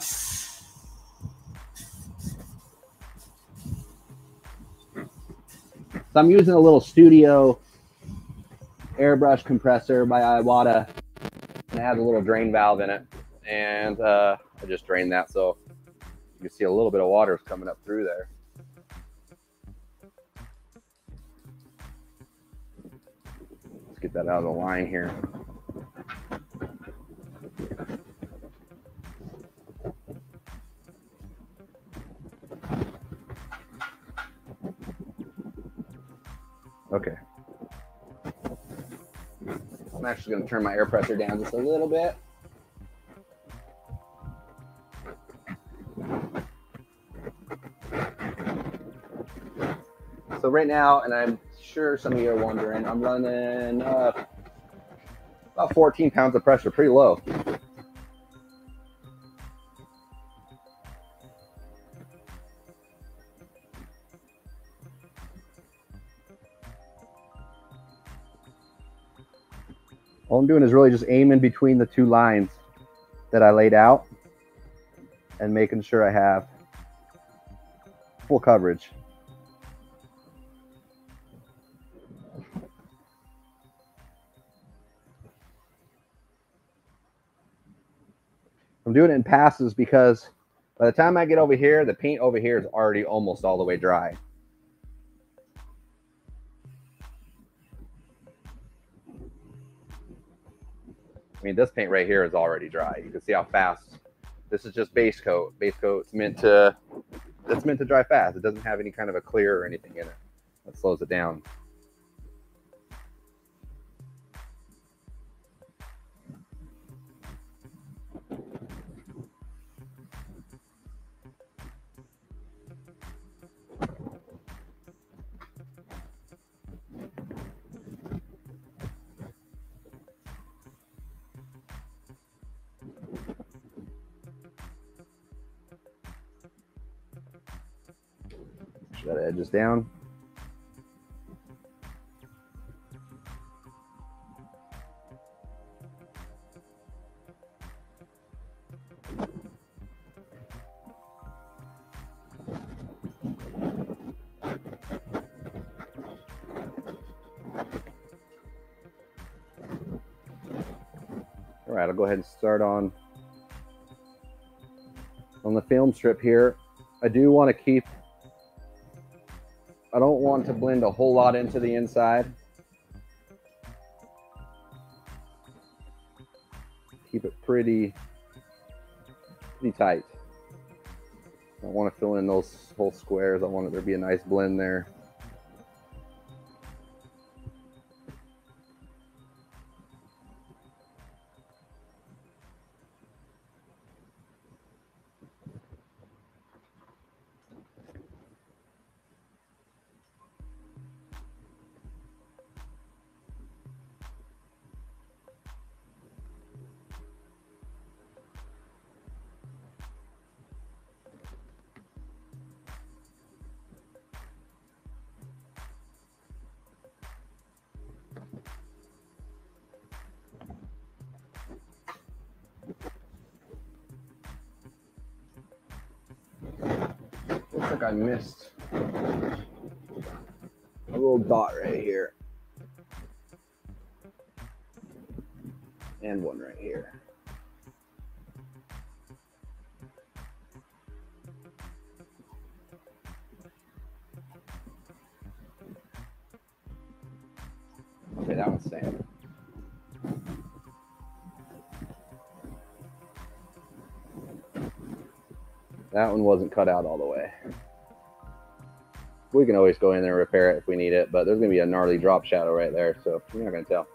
S1: So I'm using a little studio airbrush compressor by Iwata. and It has a little drain valve in it. And uh, I just drained that so you can see a little bit of water is coming up through there. Let's get that out of the line here. Okay. I'm actually going to turn my air pressure down just a little bit. So right now, and I'm sure some of you are wondering, I'm running uh, about 14 pounds of pressure, pretty low. All I'm doing is really just aiming between the two lines that I laid out and making sure I have full coverage. I'm doing it in passes because by the time I get over here, the paint over here is already almost all the way dry. I mean, this paint right here is already dry. You can see how fast. This is just base coat. Base coat's meant to, it's meant to dry fast. It doesn't have any kind of a clear or anything in it. That slows it down. Edges down. All right, I'll go ahead and start on on the film strip here. I do want to keep I don't want to blend a whole lot into the inside. keep it pretty, pretty tight. I want to fill in those whole squares. I want there to be a nice blend there. I missed a little dot right here. And one right here. Okay, that one's staying. That one wasn't cut out all the way. We can always go in there and repair it if we need it, but there's gonna be a gnarly drop shadow right there, so you're not gonna tell.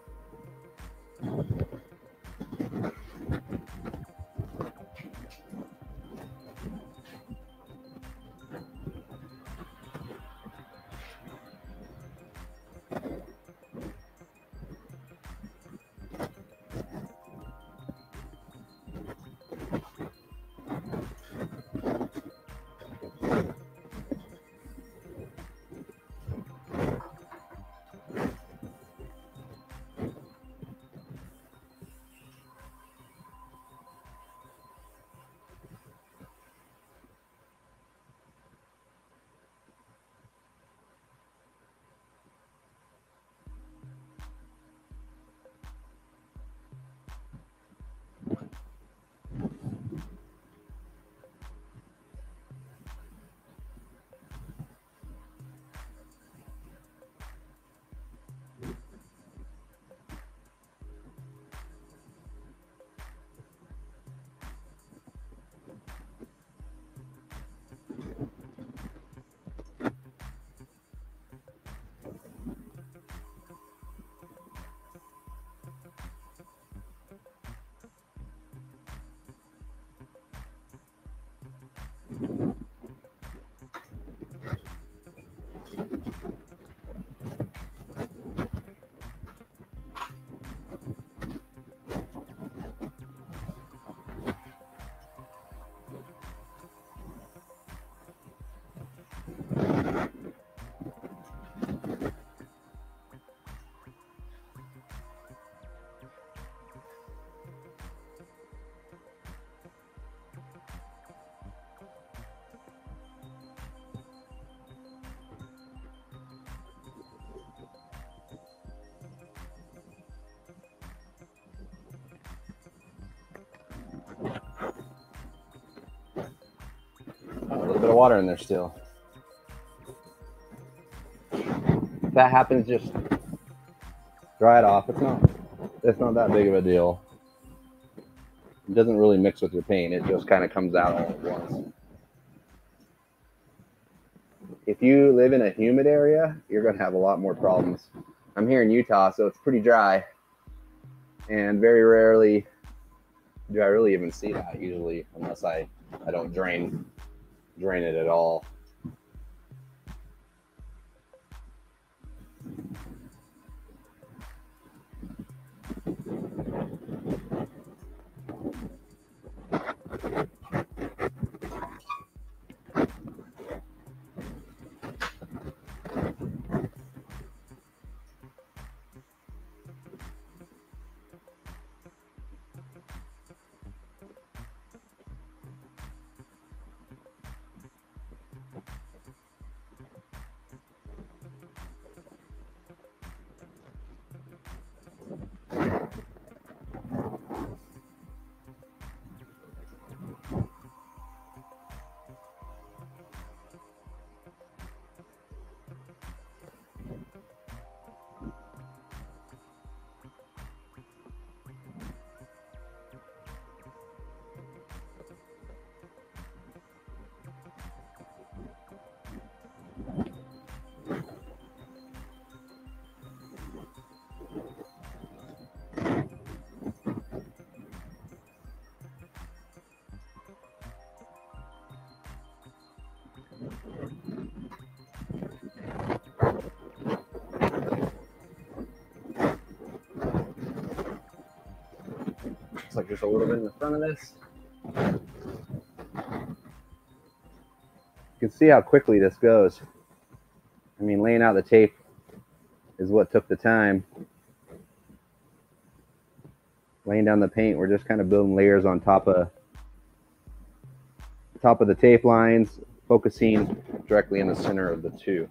S1: Water in there still. If that happens, just dry it off. It's not it's not that big of a deal. It doesn't really mix with your paint. It just kind of comes out all at once. If you live in a humid area, you're going to have a lot more problems. I'm here in Utah, so it's pretty dry. And very rarely do I really even see that usually unless I I don't drain drain it at all. Like just a little bit in the front of this. You can see how quickly this goes. I mean, laying out the tape is what took the time. Laying down the paint, we're just kind of building layers on top of top of the tape lines, focusing directly in the center of the two.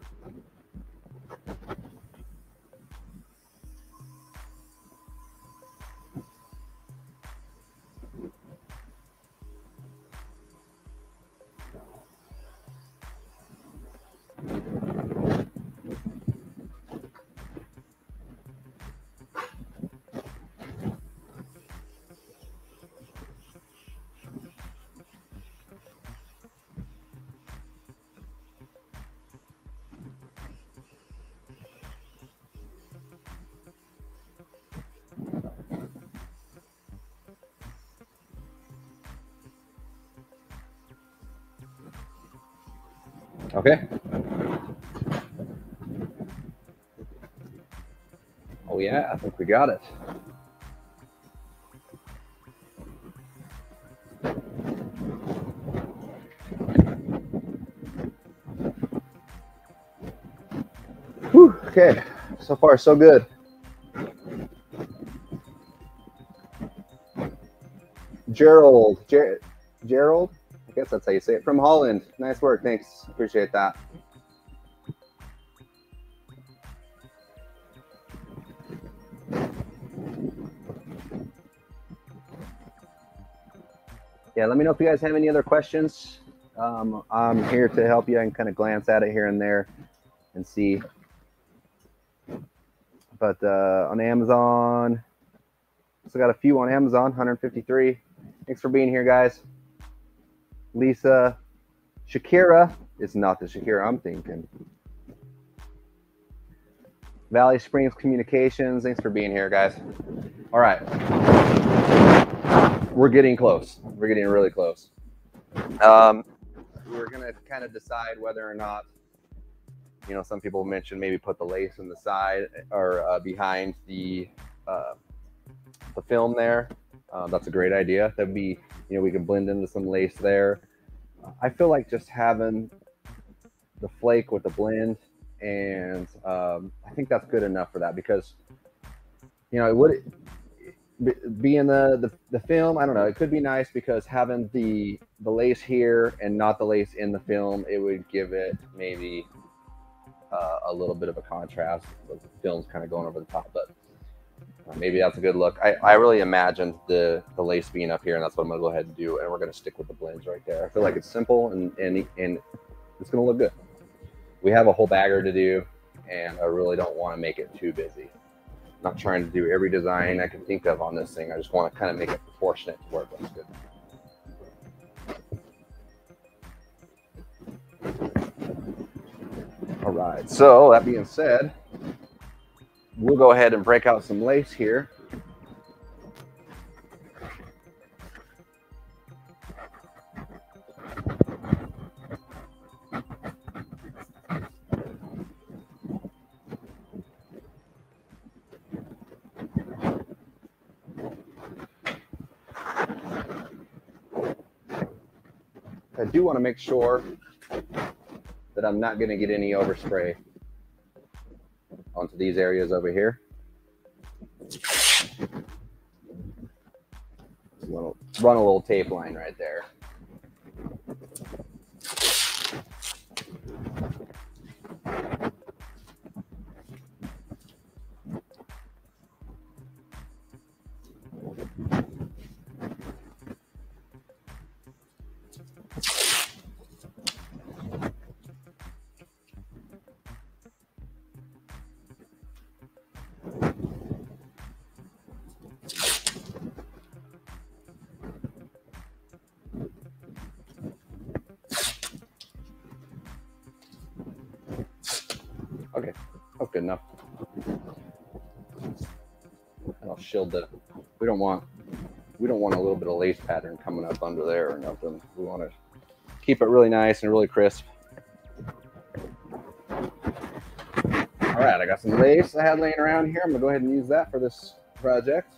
S1: I think we got it. Whew, okay, so far so good. Gerald, Ger- Gerald, I guess that's how you say it. From Holland. Nice work. Thanks. Appreciate that. Yeah, let me know if you guys have any other questions. Um, I'm here to help you and kind of glance at it here and there and see. But uh, on Amazon, so got a few on Amazon, 153. Thanks for being here, guys. Lisa, Shakira. It's not the Shakira I'm thinking. Valley Springs Communications. Thanks for being here, guys. All right. We're getting close. We're getting really close. Um, we're going to kind of decide whether or not, you know, some people mentioned maybe put the lace in the side or uh, behind the uh, the film there. Uh, that's a great idea. That'd be, you know, we can blend into some lace there. I feel like just having the flake with the blend, and um, I think that's good enough for that because, you know, it would be in the, the the film. I don't know. It could be nice because having the the lace here and not the lace in the film, it would give it maybe uh, a little bit of a contrast. The film's kind of going over the top, but uh, maybe that's a good look. I, I really imagined the the lace being up here, and that's what I'm gonna go ahead and do. And we're gonna stick with the blends right there. I feel like it's simple and and and it's gonna look good. We have a whole bagger to do, and I really don't want to make it too busy. Not trying to do every design I can think of on this thing. I just want to kind of make it proportionate to where it looks good. All right. So that being said, we'll go ahead and break out some lace here. Do want to make sure that I'm not going to get any overspray onto these areas over here. Run a little tape line right there. We don't want. We don't want a little bit of lace pattern coming up under there or nothing. We want to keep it really nice and really crisp. All right, I got some lace I had laying around here. I'm gonna go ahead and use that for this project.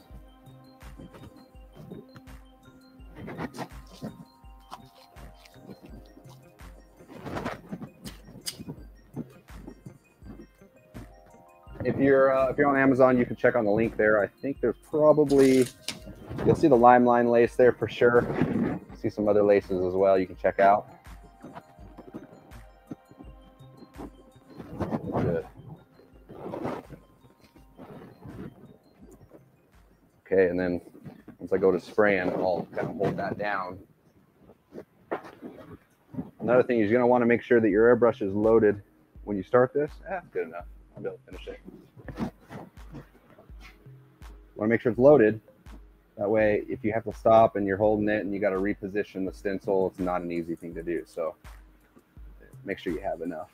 S1: If you're on Amazon, you can check on the link there. I think there's probably you'll see the lime line lace there for sure. See some other laces as well. You can check out. Good. Okay, and then once I go to spraying, I'll kind of hold that down. Another thing is you're gonna want to make sure that your airbrush is loaded when you start this. Yeah, good enough. I'll be able to finish it. Want to make sure it's loaded. That way, if you have to stop and you're holding it and you got to reposition the stencil, it's not an easy thing to do. So make sure you have enough.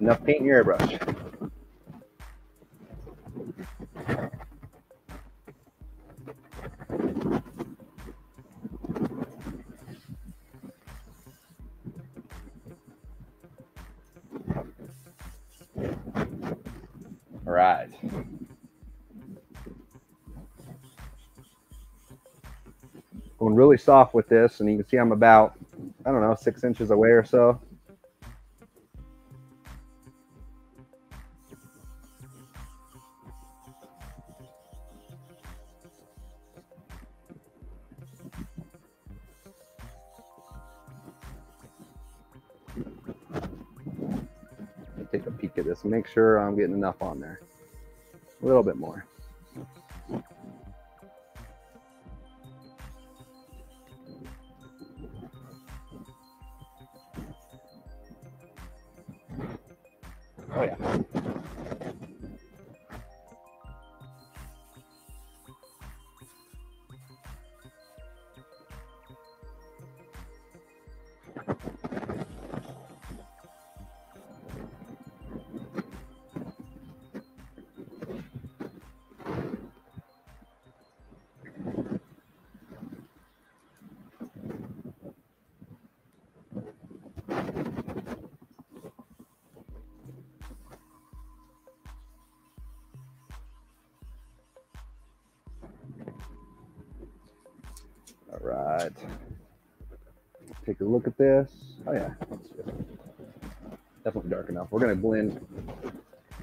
S1: Enough paint in your airbrush. All right. Going really soft with this, and you can see I'm about, I don't know, six inches away or so. Take a peek at this, make sure I'm getting enough on there. A little bit more. Oh yeah. A look at this. Oh yeah. Definitely dark enough. We're gonna blend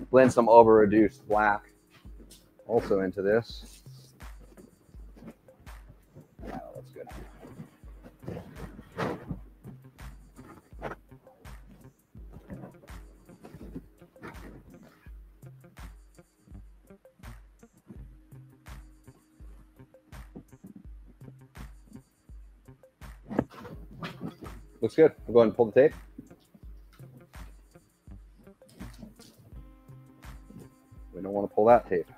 S1: blend some over reduced black also into this. Looks good. We'll go ahead and pull the tape. We don't want to pull that tape.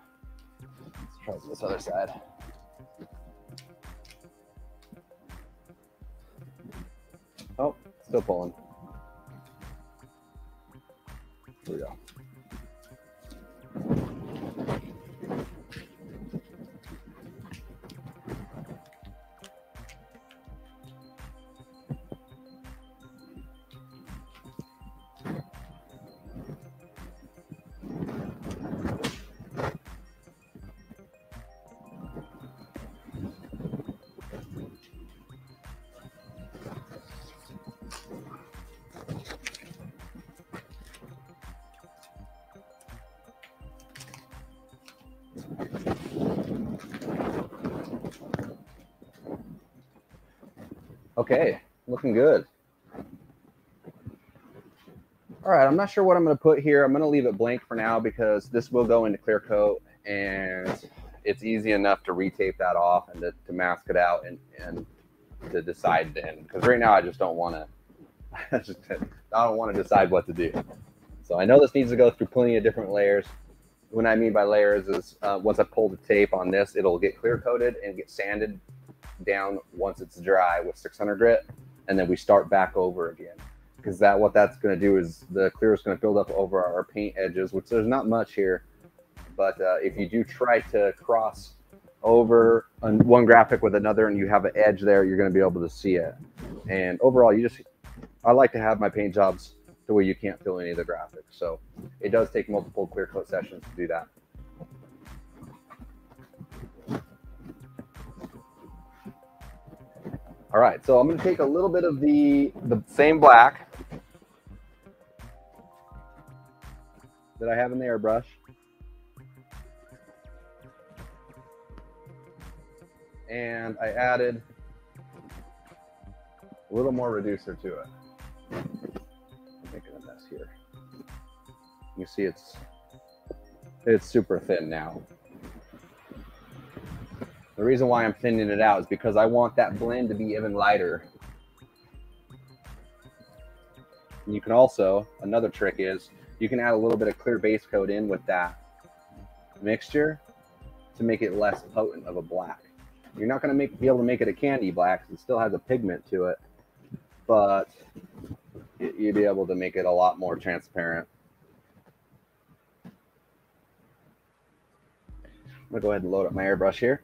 S1: Let's try this other side. Oh, still pulling. Okay, looking good. All right, I'm not sure what I'm going to put here. I'm going to leave it blank for now because this will go into clear coat and it's easy enough to retape that off and to, to mask it out and, and to decide then. Because right now I just don't want to, I don't want to decide what to do. So I know this needs to go through plenty of different layers. What I mean by layers is uh, once I pull the tape on this, it'll get clear coated and get sanded down once it's dry with 600 grit, and then we start back over again. Because that what that's going to do is the clear is going to build up over our paint edges, which there's not much here. But uh, if you do try to cross over on one graphic with another, and you have an edge there, you're going to be able to see it. And overall, you just I like to have my paint jobs the way you can't feel any of the graphics. So it does take multiple clear coat sessions to do that. All right, so I'm going to take a little bit of the the same black that I have in the airbrush. And I added a little more reducer to it. I'm making a mess here. You see it's it's super thin now. The reason why I'm thinning it out is because I want that blend to be even lighter. You can also, another trick is, you can add a little bit of clear base coat in with that mixture to make it less potent of a black. You're not going to make be able to make it a candy black. because It still has a pigment to it, but you'd be able to make it a lot more transparent. I'm going to go ahead and load up my airbrush here.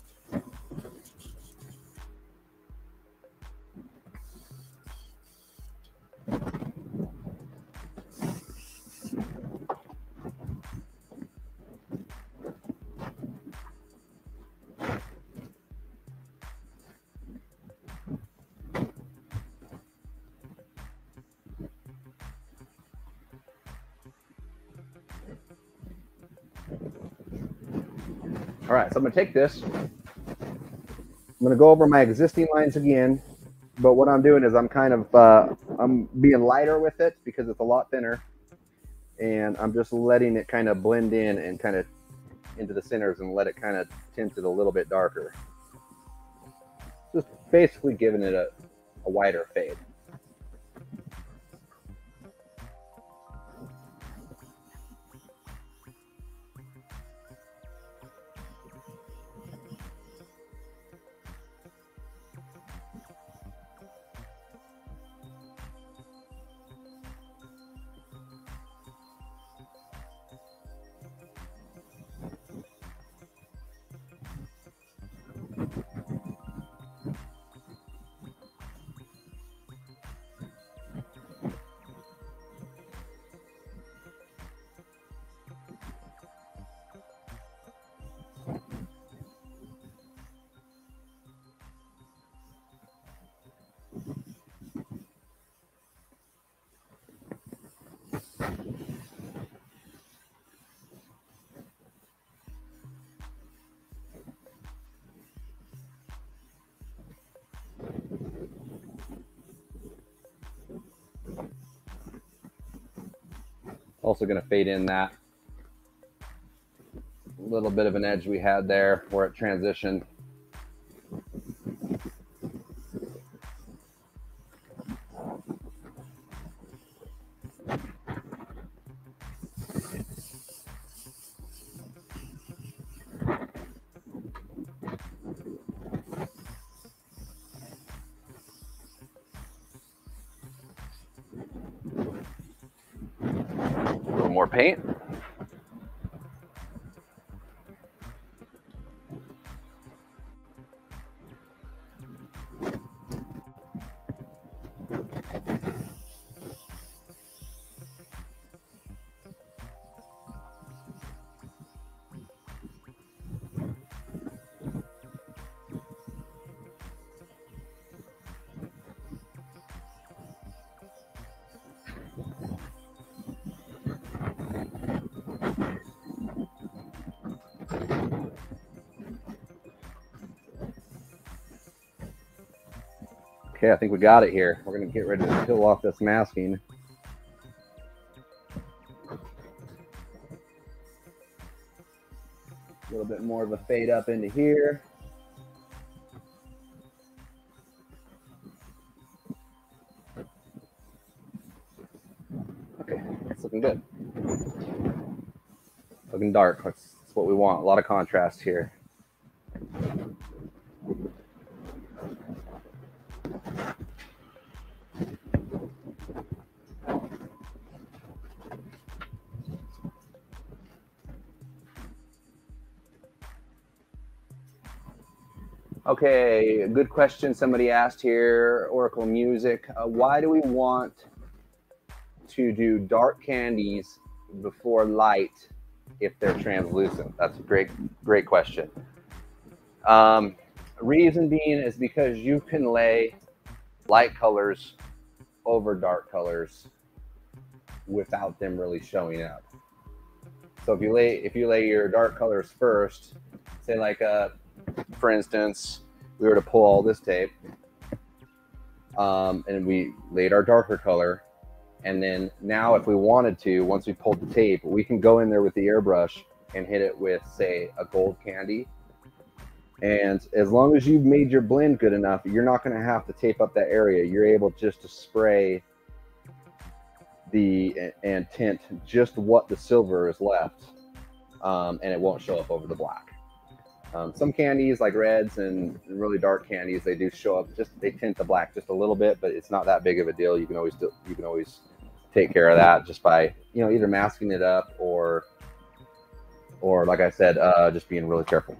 S1: All right, so I'm gonna take this. I'm gonna go over my existing lines again, but what I'm doing is I'm kind of uh, I'm being lighter with it because it's a lot thinner, and I'm just letting it kind of blend in and kind of into the centers and let it kind of tint it a little bit darker. Just basically giving it a, a wider fade. Also going to fade in that little bit of an edge we had there where it transitioned. Paint. Okay, I think we got it here. We're gonna get ready to peel off this masking. A little bit more of a fade up into here. Okay, it's looking good. Looking dark. That's, that's what we want. A lot of contrast here. Good question. Somebody asked here, Oracle Music. Uh, why do we want to do dark candies before light if they're translucent? That's a great, great question. Um, reason being is because you can lay light colors over dark colors without them really showing up. So if you lay if you lay your dark colors first, say like uh for instance, we were to pull all this tape, um, and we laid our darker color, and then now if we wanted to, once we pulled the tape, we can go in there with the airbrush and hit it with say a gold candy. And as long as you've made your blend good enough, you're not going to have to tape up that area. You're able just to spray the and tint just what the silver is left, um, and it won't show up over the black. Um, some candies like reds and really dark candies, they do show up just they tint the black just a little bit, but it's not that big of a deal. You can always do, you can always take care of that just by you know either masking it up or or like I said, uh, just being really careful.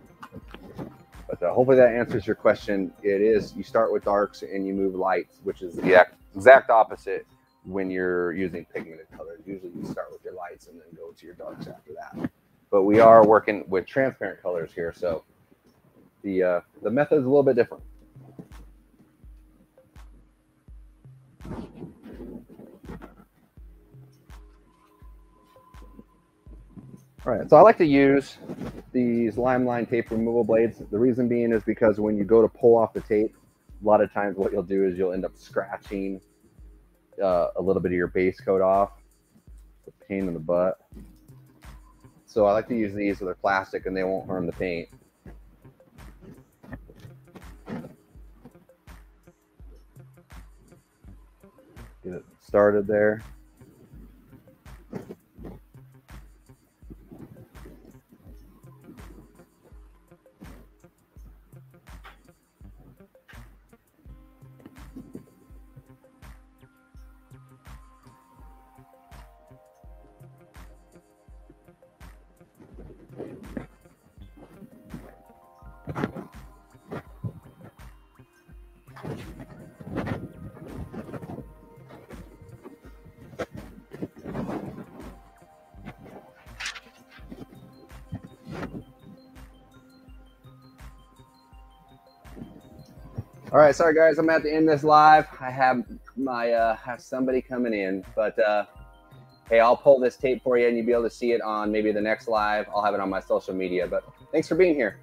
S1: But uh, hopefully that answers your question. It is you start with darks and you move lights, which is the exact, exact opposite when you're using pigmented colors. Usually you start with your lights and then go to your darks after that. But we are working with transparent colors here, so the uh, the method is a little bit different. All right, so I like to use these Limelight tape removal blades. The reason being is because when you go to pull off the tape, a lot of times what you'll do is you'll end up scratching uh, a little bit of your base coat off. It's a pain in the butt. So I like to use these, so they're plastic and they won't harm the paint. Get it started there. All right, sorry guys, I'm at the end of this live. I have my uh have somebody coming in, but uh hey, I'll pull this tape for you and you'll be able to see it on maybe the next live. I'll have it on my social media. But thanks for being here.